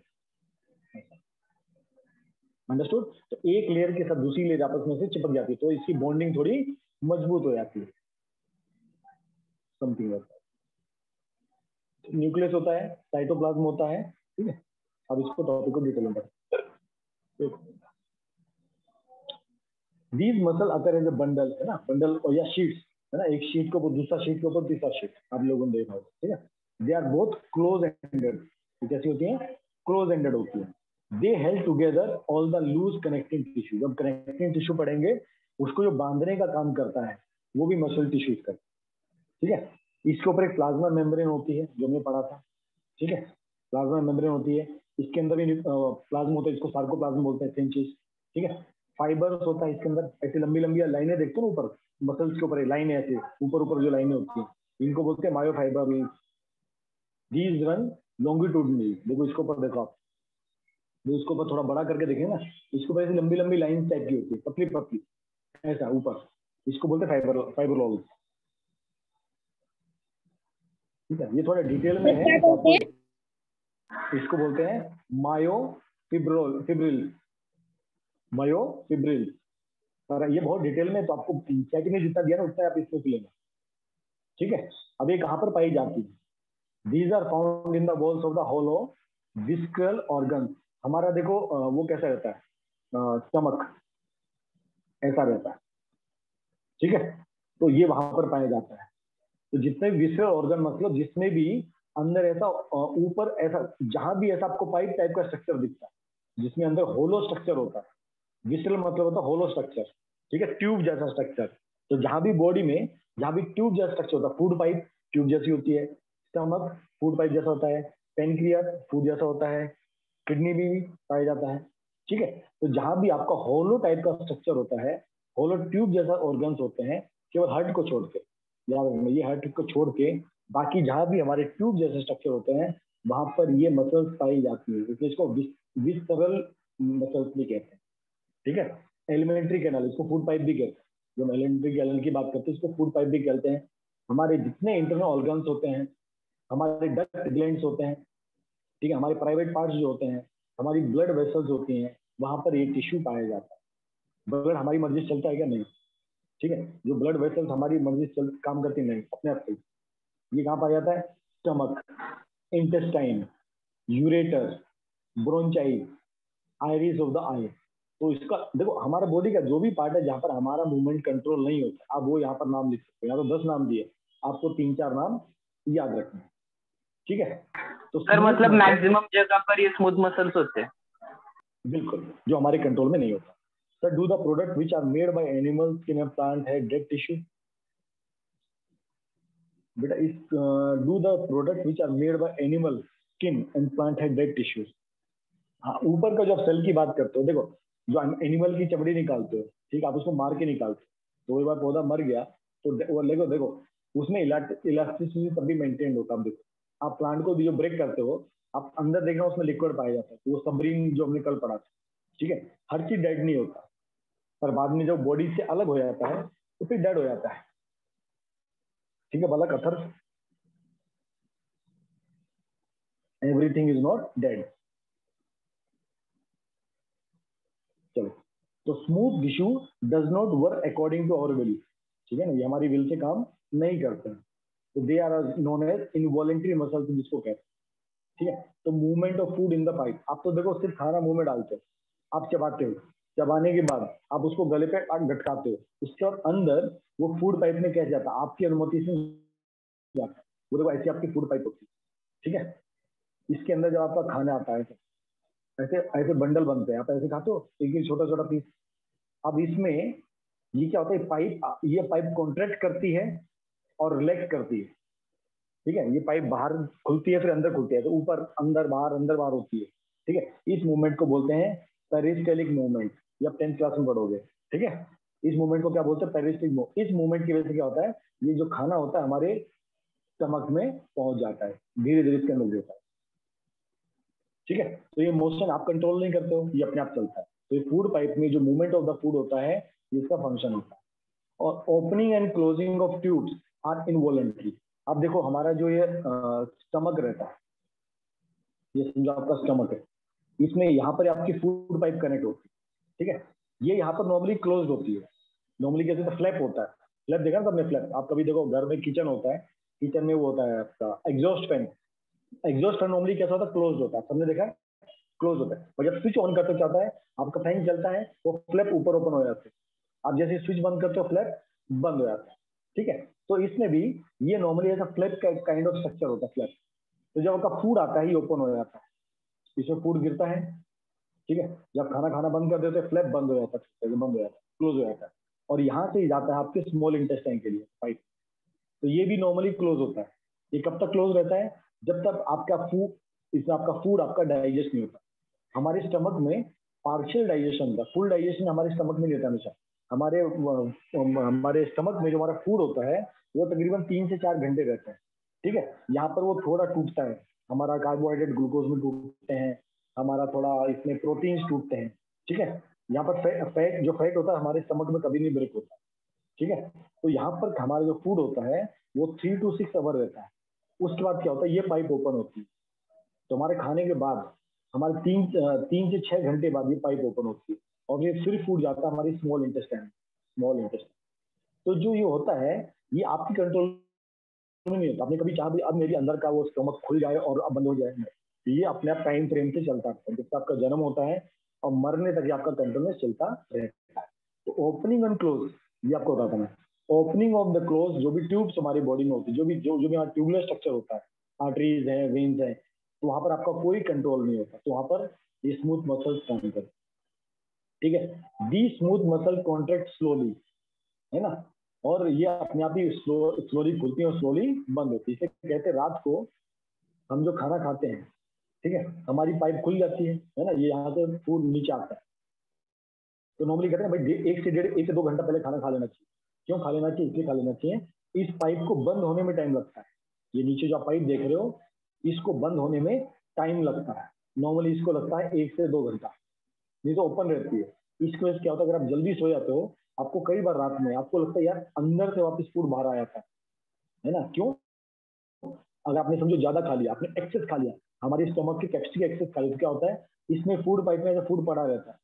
Speaker 1: अंडरस्टूड तो एक लेयर के साथ दूसरी लेयर आपस में से चिपक जाती है तो इसकी बॉन्डिंग थोड़ी मज़बूत हो जाती है। समथिंग न्यूक्लियस होता है साइटोप्लाज्म होता है, ठीक है? अब इसको टॉपिक को डिटेल में these muscle occur as a bundle है ना? बंडल और या शीट्स है ना? एक शीट के ऊपर, दूसरा शीट के ऊपर, तीसरा शीट आप लोगों ने देखा होगा, ठीक है? They are both close ended कैसी होती है? क्लोज एंडेड होती है। They help together all the loose connecting tissue जब कनेक्टिंग टिश्यू पढ़ेंगे उसको जो बांधने का काम करता है, वो भी मसल टिश्यूज का ठीक है? इसके ऊपर एक प्लाज्मा मेम्ब्रेन होती है, जो हमने पढ़ा था। ठीक है? प्लाज्मा मेम्ब्रेन होती है। इसके अंदर भी प्लाज्मा होता है, इसको सार्कोप्लाज्म बोलते हैं सेम चीज़। ठीक है? फाइबर्स होता है इसके अंदर। ऐसी लंबी लंबी लाइनें देखते हो ना ऊपर मसल्स के ऊपर, लाइनें ऐसे, ऊपर ऊपर जो लाइनें होती हैं, इनको बोलते हैं मायोफाइबर दीज रन लॉन्गिट्यूडनली देखो इसके ऊपर देखो आप। जो इसको ऊपर थोड़ा बड़ा करके देखें ना इसके ऊपर ऐसी लंबी लंबी लाइन टाइप की होती है पतली पतली ऐसा ऊपर। इसको बोलते हैं फाइबर फाइबर ठीक है? ये थोड़ा डिटेल में है इसको बोलते हैं? मायो फिब्रोल फिब्रिल मायो फिब्रिल और ये बहुत डिटेल में तो आपको में जितना दिया ना उतना आप इसको लेना। ठीक है? अब ये कहाँ पर पाई जाती है? These are found in the walls of the hollow visceral organ हमारा देखो वो कैसा रहता है? स्टमक ऐसा रहता है। ठीक है? तो ये वहाँ पर पाया जाता है। तो जितने विसरल ऑर्गन मतलब जिसमें भी अंदर ऐसा ऊपर ऐसा, जहाँ भी ऐसा आपको पाइप टाइप का स्ट्रक्चर दिखता है, जिसमें अंदर होलो स्ट्रक्चर होता है। विसरल मतलब होता है होलो स्ट्रक्चर ठीक है? ट्यूब जैसा स्ट्रक्चर तो जहाँ भी बॉडी में, जहाँ भी ट्यूब जैसा स्ट्रक्चर होता है फ़ूड पाइप ट्यूब जैसी होती है। स्टमक फ़ूड पाइप जैसा होता है पेनक्रिया फ़ूड जैसा होता है किडनी भी पाया जाता है, ठीक है? तो जहाँ भी आपका होलो टाइप का स्ट्रक्चर होता है होलो ट्यूब जैसा ऑर्गन्स होते हैं, केवल हार्ट को छोड़ के, याद रखना, ये हार्ट को छोड़ के, बाकी जहाँ भी हमारे ट्यूब जैसे स्ट्रक्चर होते हैं, वहाँ पर ये मसल्स पाई जाती है, इसलिए इसको विस्टरल मसल्स भी कहते हैं, ठीक है? एलिमेंट्री कैनल इसको फ़ूड पाइप भी कहते हैं। जब एलिमेंट्री कैनल की बात करते हैं, इसको फ़ूड पाइप भी कहते हैं। हमारे जितने इंटरनल ऑर्गन्स होते हैं हमारे डक्ट ग्लैंड होते हैं, ठीक है, हमारे प्राइवेट पार्ट्स जो होते हैं, हमारी ब्लड वेसल्स होती हैं, वहाँ पर ये टिश्यू पाया जाता है। ब्लड हमारी मर्ज़ी से चलता है क्या? नहीं। ठीक है, जो ब्लड वेसल्स हमारी मर्ज़ी से काम करती नहीं, अपने आप से। ये कहाँ पाया जाता है? Stomach intestine ureter bronchi iris of the eye तो इसका, देखो, हमारा बॉडी का जो भी पार्ट है, जहाँ पर हमारा मूवमेंट कंट्रोल नहीं होता, आप वो यहाँ पर नाम लिख सकते हो। यहाँ तो दस नाम दिए, आपको तीन चार नाम याद रखना ठीक है?
Speaker 2: तो सर मतलब मैक्सिमम जगह पर ये स्मूथ मसल्स होते हैं।
Speaker 1: बिल्कुल जो हमारे कंट्रोल में नहीं होता। Sir do the product which are made by animals in plant है डेड टिश्यू बेटा इस do the product which are made by animal skin and plant है डेड टिश्यूज हाँ ऊपर का जो आप सेल की बात करते हो देखो जो एनिमल की चमड़ी निकालते हो ठीक है आप उसको मार के निकालते हो। तो एक बार पौधा मर गया तो वो देखो देखो उसमें इलास्टिसिटी तब भी मेंटेन होता है देखो। आप प्लांट को जो ब्रेक करते हो, आप अंदर देखना उसमें लिक्विड पाया जाता है तो वो सबरीन जो हमने कल पढ़ा था, ठीक है? हर चीज़ डेड नहीं होता, पर बाद में जब बॉडी से अलग हो जाता है तो फिर डेड हो जाता है। ठीक है, बालक other everything is not dead चलो तो smooth tissue does not work according to our will ठीक है ना, ये हमारी विल से काम नहीं करते। हैं तो they are known as involuntary muscle जिसको कहते हैं ठीक है? तो movement of food in the pipe आप तो देखो, सिर्फ़ खाना मुँह में डालते हो। आप चबाते हो। चबाने के बाद आप उसको गले पे गटकाते हो। उसके अंदर वो फ़ूड पाइप में कैसे जाता है? आपकी अनुमति से जाता। वो देखो, ऐसी आपकी फ़ूड पाइप होती है। ठीक है? इसके अंदर जब आपका खाना आता है, ऐसे ऐसे बंडल बनते हैं। आप ऐसे खाते हो? एक छोटा छोटा पीस अब इसमें ये क्या होता है? पाइप ये पाइप कॉन्ट्रैक्ट करती है और रिलैक्स करती है। ठीक है? ये पाइप बाहर खुलती है, फिर अंदर खुलती है। तो ऊपर, अंदर, बाहर अंदर, बाहर होती है। ठीक है? इस मूवमेंट को बोलते हैं पेरिस्टेलिक मूवमेंट ये टेंथ क्लास में पढ़ोगे। ठीक है? इस मूवमेंट को क्या बोलते हैं? पेरिस्टिक मूव इस मूवमेंट की वजह से क्या होता है? ये जो खाना होता है, हमारे स्टमक में पहुँच जाता है। धीरे धीरे इसके अंदर जाता है। ठीक है? तो ये मोशन आप कंट्रोल नहीं करते हो, ये अपने आप चलता है। तो ये फ़ूड पाइप में जो मूवमेंट ऑफ़ द फ़ूड होता है इसका फ़ंक्शन होता है। और opening and closing of tubes are involuntary अब देखो, हमारा जो ये स्टमक रहता है, ये समझो आपका स्टमक है, इसमें यहाँ पर आपकी फ़ूड पाइप कनेक्ट होती है, ठीक है? ये यहाँ पर नॉर्मली क्लोज होती है। नॉर्मली कैसे तो फ्लैप होता है। फ्लैप देखा ना आपने फ्लैप आप कभी देखो, घर में किचन होता है किचन में वो होता है आपका exhaust fan exhaust fan normally कैसा होता है? क्लोज होता है। सबने देखा? क्लोज होता है। और जब स्विच ऑन करते चाहता है, आपका फ़ैन चलता है, वो फ्लैप ऊपर ओपन हो जाते हैं। आप जैसे स्विच बंद करते हो फ्लैप बंद हो जाता है, ठीक है? तो इसमें भी ये नॉर्मली ऐसा फ्लैप काइंड ऑफ़ स्ट्रक्चर होता है फ्लैप तो जब आपका फ़ूड आता है, ये ओपन हो जाता है। इसमें फ़ूड गिरता है, ठीक है? जब खाना खाना बंद कर देते फ्लैप बंद हो जाता है बंद हो जाता है क्लोज हो जाता है। और यहाँ से ही जाता है आपके स्मॉल इंटेस्टाइन के लिए पाइप तो ये भी नॉर्मली क्लोज होता है। ये कब तक क्लोज रहता है? जब तक आपका फ़ूड इसमें आपका फ़ूड आपका डाइजेस्ट नहीं होता। हमारे स्टमक में पार्शियल डाइजेशन होता है फुल डाइजेशन हमारे स्टमक में नहीं होता हमेशा। हमारे हमारे स्टमक में जो हमारा फ़ूड होता है, वो तकरीबन तीन से चार घंटे रहता है, ठीक है? यहाँ पर वो थोड़ा टूटता है। हमारा कार्बोहाइड्रेट ग्लूकोज में टूटते हैं, हमारा थोड़ा इसमें प्रोटीन्स टूटते हैं, ठीक है? यहाँ पर फैट जो फैट होता है, हमारे स्टमक में कभी नहीं ब्रेक होता, ठीक है? तो यहाँ पर हमारा जो फ़ूड होता है, वो थ्री टू सिक्स आवर रहता है। उसके बाद क्या होता है, ये पाइप ओपन होती है। तो हमारे खाने के बाद, हमारे तीन तीन से छह घंटे बाद ये पाइप ओपन होती है। और ये फिर फ़ूड जाता है हमारी स्मॉल इंटेस्टाइन स्मॉल इंटेस्टाइन तो जो ये होता है, ये आपकी कंट्रोल नहीं होता। आपने कभी चाहा भी, अब मेरी अंदर का वो स्टमक खुल जाए और अब बंद हो जाए। ये अपने आप टाइम फ्रेम से चलता है। जब आपका जन्म होता है और मरने तक ये आपका कंट्रोल में चलता रहता है। तो ओपनिंग एंड क्लोज ये आपको बताता मैं ओपनिंग ऑफ़ द क्लोज जो भी ट्यूब्स हमारी बॉडी में होती है, जो भी, जो जो भी यहाँ स्ट्रक्चर होता है आर्टरीज है वेन्स है तो वहाँ पर आपका कोई कंट्रोल नहीं होता। तो वहाँ पर ये स्मूथ मसल्स काम करते ठीक है? The smooth muscle contract slowly है ना? और ये अपने आप ही स्लो स्लोली खुलती है और स्लोली बंद होती है। इसे कहते रात को हम जो खाना खाते हैं, ठीक है? हमारी पाइप खुल जाती है है ना? ये यहाँ से फ़ूड नीचे आता है। तो नॉर्मली कहते हैं, भाई एक से डेढ़, एक से दो घंटा पहले खाना खा लेना चाहिए। क्यों खा लेना चाहिए? इसलिए खा लेना चाहिए। इस पाइप को बंद होने में टाइम लगता है। ये नीचे जो आप पाइप देख रहे हो, इसको बंद होने में टाइम लगता है। नॉर्मली इसको लगता है एक से दो घंटा। नहीं तो ओपन रहती है। इसकी वजह से क्या होता है, अगर आप जल्दी सो जाते हो, आपको कई बार रात में आपको लगता है, यार, अंदर से वापस फ़ूड बाहर आया था। है ना? क्यों? अगर आपने समझो ज़्यादा खा लिया, आपने एक्सेस खा लिया, हमारी स्टमक की कैपेसिटी एक्सेस खा लिया तो क्या होता है? इसमें फ़ूड पाइप में फ़ूड पड़ा रहता है।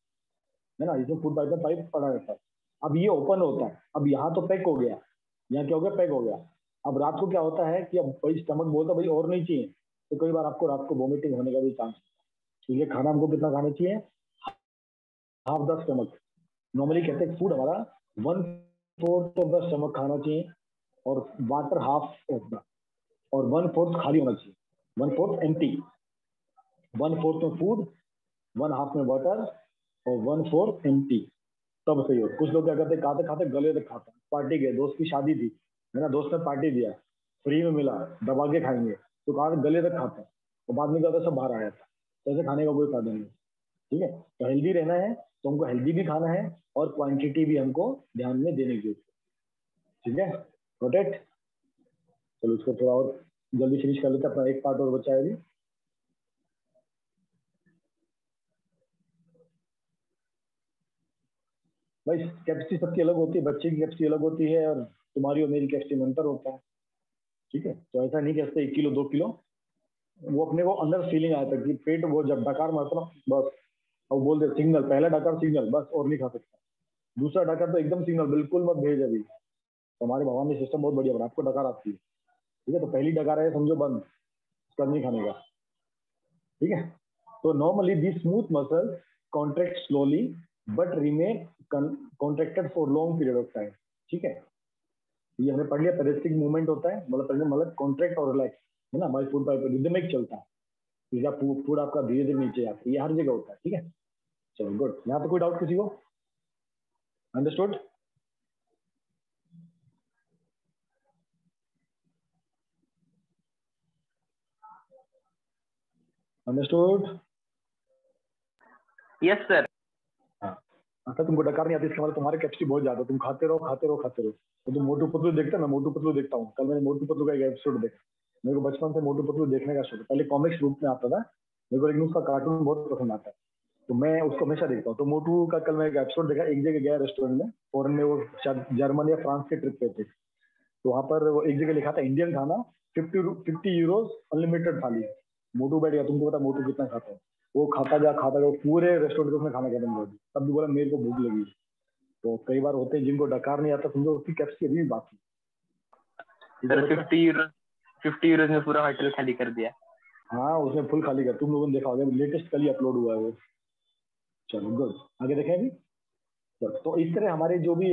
Speaker 1: है ना? इसमें फ़ूड पाइप में पाइप पड़ा रहता है। अब ये ओपन होता है। अब यहाँ तो पैक हो गया। यहाँ क्या हो गया? पैक हो गया। अब रात को क्या होता है कि अब भाई स्टमक बोलता भाई, और नहीं चाहिए। तो कई बार आपको रात को वोमिटिंग होने का भी चांस इसलिए खाना हमको कितना खाना चाहिए? हाफ़ द स्टमक नॉर्मली कहते हैं फ़ूड हमारा one fourth of the stomach खाना चाहिए और वाटर हाफ़ ऑफ़ द और वन फोर्थ खाली होना चाहिए। One fourth empty one fourth में फ़ूड वन हाफ़ में वाटर और वन फोर एम तब सही हो कुछ लोग क्या करते खाते खाते गले तक खाते पार्टी गए, दोस्त की शादी थी। मेरा दोस्त ने पार्टी दिया। फ्री में मिला, दबा के खाएँगे। तो कहा गले तक खाते और बाद में क्या सब बाहर आया था। तो ऐसे खाने का कोई फ़ायदा नहीं ठीक है? तो हेल्दी रहना है। तो हमको हेल्दी भी खाना है और क्वांटिटी भी हमको ध्यान में देने की ठीक है? प्रोटेक्ट चलो इसको थोड़ा और जल्दी फिनिश कर लेते अपना एक पार्ट और बचा है अभी। भाई कैपेसिटी सबकी अलग होती है, बच्चे की कैपेसिटी अलग होती है और तुम्हारी और मेरी कैपेसिटी में अंतर होता है। ठीक है? तो ऐसा नहीं कहते एक किलो, दो किलो। वो अपने को अंदर फीलिंग आया था कि पेट वो जब डकार मारता ना बस। और बोल दे, सिग्नल, पहला डकार सिग्नल, बस, और नहीं खा सकता। दूसरा डकार तो एकदम सिग्नल, बिल्कुल मत भेज अभी। हमारे भगवान ने सिस्टम बहुत बढ़िया बना आपको डकार आती है। ठीक है तो पहली डकार है, समझो, बंद। उसका नहीं खाने का। ठीक है? तो normally the smooth muscle contract slowly but remain contracted for long period of time ठीक है? ये हमने पढ़ लिया पेरिस्टिक मूवमेंट होता है। मतलब मतलब कॉन्ट्रैक्ट और रिलैक्स है ना? हमारी फ़ूड पाइप रिदमिक चलता है। या फ़ूड आपका धीरे धीरे नीचे आता है ये हर जगह होता है ठीक है? चलो गुड यहाँ पे कोई डाउट किसी को? अंडरस्टूड अंडरस्टूड
Speaker 2: यस सर
Speaker 1: अच्छा तुमको डकार नहीं आती इसके मतलब तुम्हारे कैपेसिटी बहुत ज़्यादा तुम खाते रहो खाते रहो खाते रहो। तो तुम मोटू पतलू देखते मैं मोटू पतलू देखता हूँ। कल मैंने मोटू पतलू का एक एपिसोड देखा। मेरे को बचपन से मोटू पतलू देखने का शौक है। पहले कॉमिक्स रूप में आता था। मेरे को लेकिन उसका कार्टून बहुत पसंद आता है। तो मैं उसको हमेशा देखता हूँ। तो मोटू का कल मैं एक एपिसोड देखा, एक जगह गया रेस्टोरेंट में फॉरन में वो शायद जर्मन या फ्रांस के ट्रिप पे थे। तो वहाँ पर वो एक जगह लिखा था इंडियन खाना फिफ्टी फिफ्टी यूरोज अनलिमिटेड थाली। मोटू बैठ गया, तुमको पता मोटू कितना खाता है? वो खाता जा खाता जा पूरे रेस्टोरेंट में खाना खत्म कर दिया। तब भी बोला, मेरे को भूख लगी। तो कई बार होते हैं जिनको डकार नहीं आता, समझो, उसकी कैपेसिटी अभी बाकी
Speaker 2: फिफ्टी यूरो फिफ्टी यूरो में पूरा होटल खाली कर दिया।
Speaker 1: हाँ उसने फुल खाली कर तुम लोगों ने देखा होगा लेटेस्ट कल ही अपलोड हुआ है वो। चलो गुड आगे देखें अभी? तो इस तरह हमारे जो भी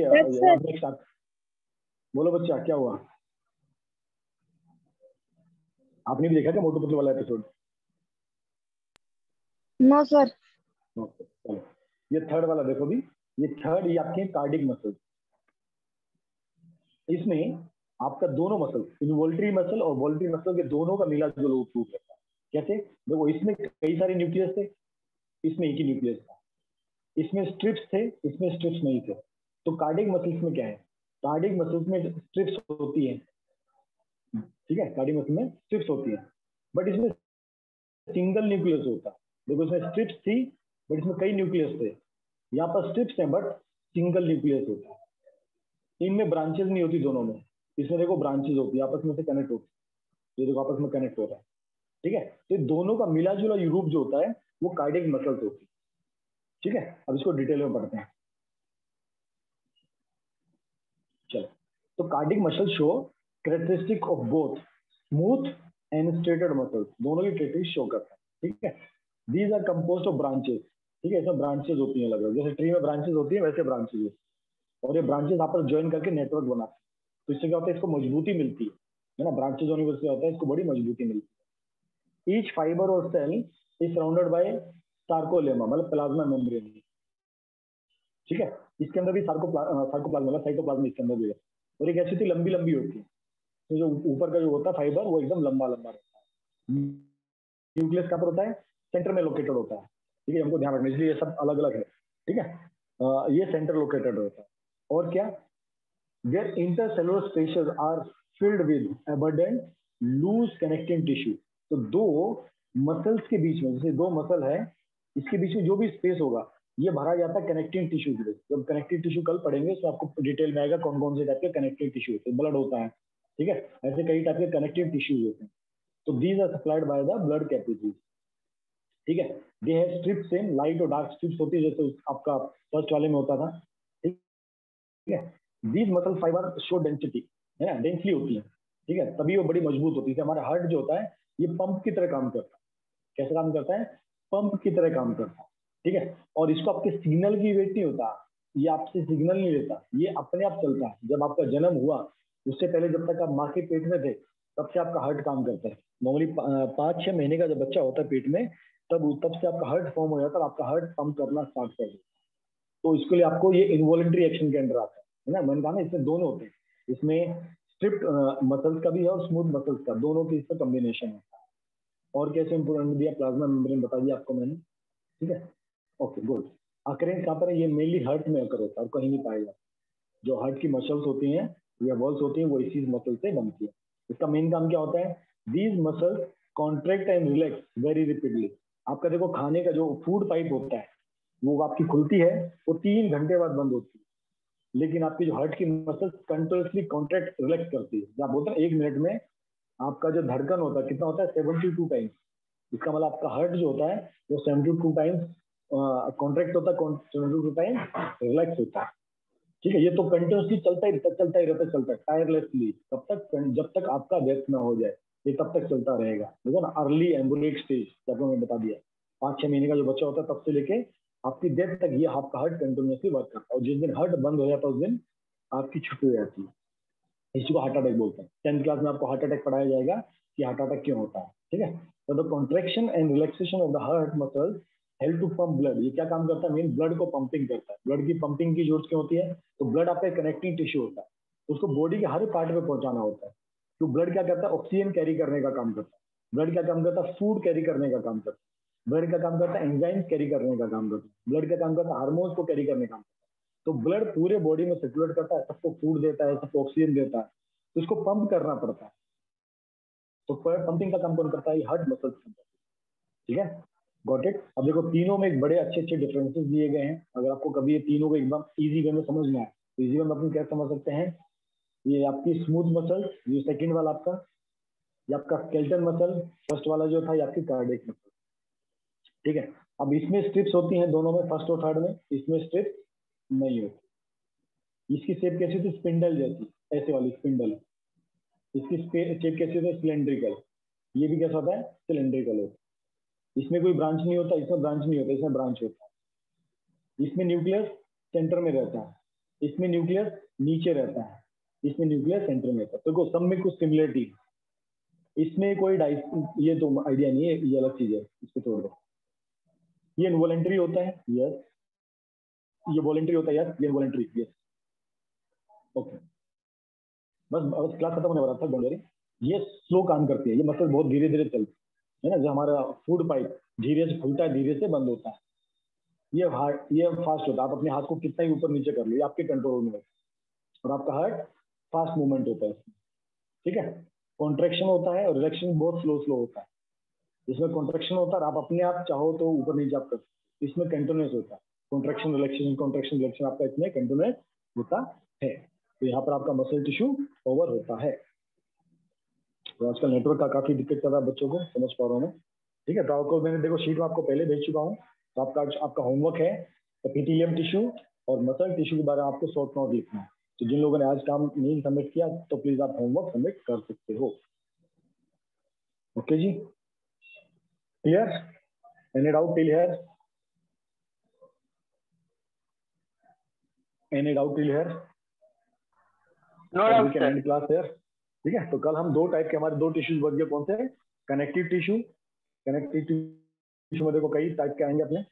Speaker 1: बोलो बच्चा क्या हुआ? आपने भी देखा क्या मोटू पतलू वाला एपिसोड
Speaker 5: नो सर
Speaker 1: ये थर्ड वाला देखो भी ये थर्ड ये आपके कार्डिक मसल इसमें आपका दोनों मसल इनवोल्ट्री मसल और वोल्ट्री मसल के दोनों का मिला जुला उपयोग करता है। कैसे? देखो, इसमें कई सारे न्यूक्लियस थे, इसमें एक ही न्यूक्लियस था। इसमें स्ट्रिप्स थे, इसमें स्ट्रिप्स नहीं थे। तो कार्डिक मसल्स में क्या है? कार्डिक मसल्स में स्ट्रिप्स होती है। ठीक है? कार्डिक मसल में स्ट्रिप्स होती है। बट इसमें सिंगल न्यूक्लियस होता देखो, इसमें स्ट्रिप्स थी बट इसमें कई न्यूक्लियस थे। यहाँ पर स्ट्रिप्स हैं बट सिंगल न्यूक्लियस होता इनमें ब्रांचेस नहीं होती दोनों में। इसमें देखो ब्रांचेज होती है, आपस में से कनेक्ट होती है। ये देखो आपस में कनेक्ट हो रहा है। ठीक है? तो दोनों का मिला जुला यूरूप जो होता है, वो कार्डिक मसल्स होती है। ठीक है? अब इसको डिटेल में पढ़ते हैं। चलो। तो cardiac muscle show characteristic of both smooth and striated muscle दोनों की कैरेक्टरिस्टिक शो करता है। ठीक है? These are compose of branches ठीक है? इसमें ब्रांचेज होती है अलग जैसे ट्री में ब्रांचेज होती है, वैसे ब्रांचेस और ये ब्रांचेज आपस ज्वाइन करके नेटवर्क बनाते हैं। तो इससे क्या होता है, इसको मजबूती मिलती है। ना ब्रांचेस होने से होता है, इसको बड़ी मजबूती मिलती है। ईच फाइबर और cell is surrounded by sarcolemma मतलब प्लाज्मा मेम्ब्रेन ठीक है? इसके अंदर भी सार्कोप्लाज्मा मतलब साइटोप्लाज्मा इसके अंदर भी है। और एक ऐसी लंबी लंबी होती है। तो जो ऊपर का जो होता है फाइबर वो एकदम लंबा लंबा रहता है। न्यूक्लियस कहाँ पर होता है? सेंटर में लोकेटेड होता है। ठीक है हमको ध्यान रखना इसलिए ये सब अलग अलग है। ठीक है? ये सेंटर लोकेटेड होता है। और क्या? There intercellular spaces are filled with abundant loose connecting tissue तो दो मसल्स के बीच में, जैसे दो मसल है, इसके बीच में जो भी स्पेस होगा, ये भरा जाता है कनेक्टिंग टिश्यू के लिए। जब कनेक्टिव टिश्यू कल पढ़ेंगे तो आपको डिटेल में आएगा कौन कौन से टाइप के कनेक्टिव टिश्यू होते हैं। ब्लड होता है, ठीक है? ऐसे कई टाइप के कनेक्टिव टिश्यूज होते हैं। तो these are supplied by the blood capillaries ठीक है? They have strips same light और डार्क स्ट्रिप्स होती है, जैसे आपका फ़र्स्ट वाले में होता था, ठीक है? These muscle fibre show density है ना? डेंसली होती है, ठीक है? तभी वो बड़ी मज़बूत होती है। हमारा हार्ट जो होता है, ये पंप की तरह काम करता है। कैसे काम करता है? पंप की तरह काम करता है, ठीक है? और इसको आपके सिग्नल की वेट नहीं होता, ये आपसे सिग्नल नहीं लेता, ये अपने आप चलता है। जब आपका जन्म हुआ, उससे पहले जब तक आप माँ के पेट में थे, तब से आपका हार्ट काम करता है। नॉर्मली पाँच छह महीने का जब बच्चा होता है पेट में, तब तब से आपका हर्ट फॉर्म हो जाता है आपका हर्ट पंप करना स्टार्ट कर देता है। तो इसके लिए आपको ये इन्वॉलेंट्री एक्शन के अंदर आता है। है ना? मैंने कहा ना इसमें दोनों होते हैं। इसमें स्ट्रिप्ट मसल्स का भी है और स्मूथ मसल्स का। दोनों की इसका कॉम्बिनेशन है। और कैसे इंपोर्टेंट दिया प्लाज्मा मेम्ब्रेन बता दिया आपको मैंने। ठीक है? ओके गुड अकरेंस कहाँ पर है? ये मेनली हर्ट में अकर होता है। और कहीं नहीं पाएगा जो हर्ट की मसल्स होती हैं, या वॉल्स होती हैं, वो इसी मसल से बनती है। इसका मेन काम क्या होता है? These muscles contract and relax very rapidly आपका देखो, खाने का जो फ़ूड पाइप होता है, वो आपकी खुलती है, वो तीन घंटे बाद बंद होती है। लेकिन आपकी जो हार्ट की मसल्स कंटिन्यूसली कॉन्ट्रैक्ट रिलैक्स करती है। जब बोलते हैं एक मिनट में आपका जो धड़कन होता है, कितना होता है? सेवेंटी टू टाइम्स इसका मतलब आपका हार्ट जो होता है, वो सेवेंटी टू टाइम्स कॉन्ट्रैक्ट होता है रिलैक्स होता है। ठीक है, ये तो कंटिन्यूसली चलता ही रहता, चलता ही रहता, चलता है। टायरलेसली तब तक जब तक आपका डेथ ना हो जाए, ये तब तक चलता रहेगा। देखो ना अर्ली एम्बुलेट स्टेज जब मैंने बता दिया। पाँच छह महीने का जो बच्चा होता है, तब से लेके आपकी डेथ तक ये आपका हार्ट कंटिन्यूसली वर्क करता है। और जिस दिन हार्ट बंद हो जाता है, उस दिन आपकी छुट्टी हो जाती है। इसी को हार्ट अटैक बोलते हैं। टेंथ क्लास में आपको हार्ट अटैक पढ़ाया जाएगा कि हार्ट अटैक क्यों होता है, ठीक है? तो the contraction and relaxation of the heart muscle help to pump blood ये क्या काम करता है? मेन ब्लड को पंपिंग करता है। ब्लड की पंपिंग की ज़रूरत क्यों होती है तो ब्लड आपका कनेक्टिंग टिश्यू होता है। उसको बॉडी के हर पार्ट में पहुंचाना होता है। तो ब्लड क्या करता है? ऑक्सीजन कैरी करने का काम करता है। ब्लड क्या काम करता है? फ़ूड कैरी करने का काम करता है। ब्लड का काम करता है एंजाइम कैरी करने का काम करता है। ब्लड का काम करता है हार्मोन्स को कैरी करने का काम तो ब्लड पूरे बॉडी में सर्कुलेट करता है, सबको फ़ूड देता है, सबको ऑक्सीजन देता है तो इसको पंप करना पड़ता है। तो पंपिंग का काम कौन करता है? हार्ट मसल ठीक है? गॉट इट अब देखो, तीनों में एक बड़े अच्छे अच्छे डिफरेंसेस दिए गए हैं। अगर आपको कभी ये तीनों को एकदम इजी वे में समझना है तो इजी वे में अपन क्या समझ सकते हैं? ये आपकी स्मूथ मसल ये सेकंड वाला आपका, ये आपका स्केल्टन मसल फ़र्स्ट वाला जो था, ये आपकी कार्डिक मसल ठीक है? अब इसमें स्ट्रिप्स होती हैं दोनों में फ़र्स्ट और थर्ड में, इसमें स्ट्रिप्स नहीं होती। इसकी शेप कैसी होती स्पिंडल जैसी, ऐसे वाली स्पिंडल इसकी शेप कैसी होती है सिलेंड्रिकल ये भी कैसा होता है सिलेंड्रिकल होता है। इसमें कोई ब्रांच नहीं होता, इसमें ब्रांच नहीं होता, इसमें ब्रांच होता है। इसमें न्यूक्लियस सेंटर में रहता है। इसमें न्यूक्लियस नीचे रहता है। इसमें न्यूक्लियस सेंटर में रहता है। तो सब में कुछ सिमिलरिटी इसमें कोई डाइस ये तो आइडिया नहीं है, ये अलग चीज़ है, इसको छोड़ दो। ये इनवॉलेंट्री होता है? यस ये वॉलेंट्री होता है? यस ये इनवॉलेंट्री यस ओके बस बस क्लास खत्म होने वाला था डोंट वरी ये स्लो काम करती है। ये मसल बहुत धीरे धीरे चलती है ना? जो हमारा फ़ूड पाइप धीरे से खुलता है, धीरे से बंद होता है। ये हार्ट ये फास्ट होता है। आप अपने हाथ को कितना ही ऊपर नीचे कर लो आपके कंट्रोल में और आपका हार्ट फास्ट मूवमेंट होता है। ठीक है? कॉन्ट्रेक्शन होता है और रिलेक्शन बहुत स्लो स्लो होता है। इसमें कॉन्ट्रेक्शन होता है आप अपने आप चाहो तो ऊपर नीचे आप कर इसमें कंटिन्यूस होता है। कॉन्ट्रेक्शन रिलेक्शन कॉन्ट्रेक्शन रिलेक्शन आपका इसमें कंटिन्यूस होता है। तो यहाँ पर आपका मसल टिश्यू ओवर होता है। तो आजकल नेटवर्क का काफ़ी दिक्कत कर रहा है बच्चों को, समझ पा रहा हूँ ठीक है तो आपको मैंने देखो शीट में आपको पहले भेज चुका हूँ। तो आपका आपका होमवर्क है। पीटीएम टिश्यू और मसल टिश्यू के बारे में आपको शॉर्ट नोट लिखना है। तो जिन लोगों ने आज काम नहीं सबमिट किया तो प्लीज़ आप होमवर्क सबमिट कर सकते हो। ओके जी? Clear doubt till here? Any doubt till here? No
Speaker 2: doubt we can
Speaker 1: end class here. ठीक है? तो कल हम दो टाइप के हमारे दो टिश्यूज बच गए। कौन से? कनेक्टिव टिश्यू कनेक्टिव टिश्यू में देखो कई टाइप के आएँगे अपने।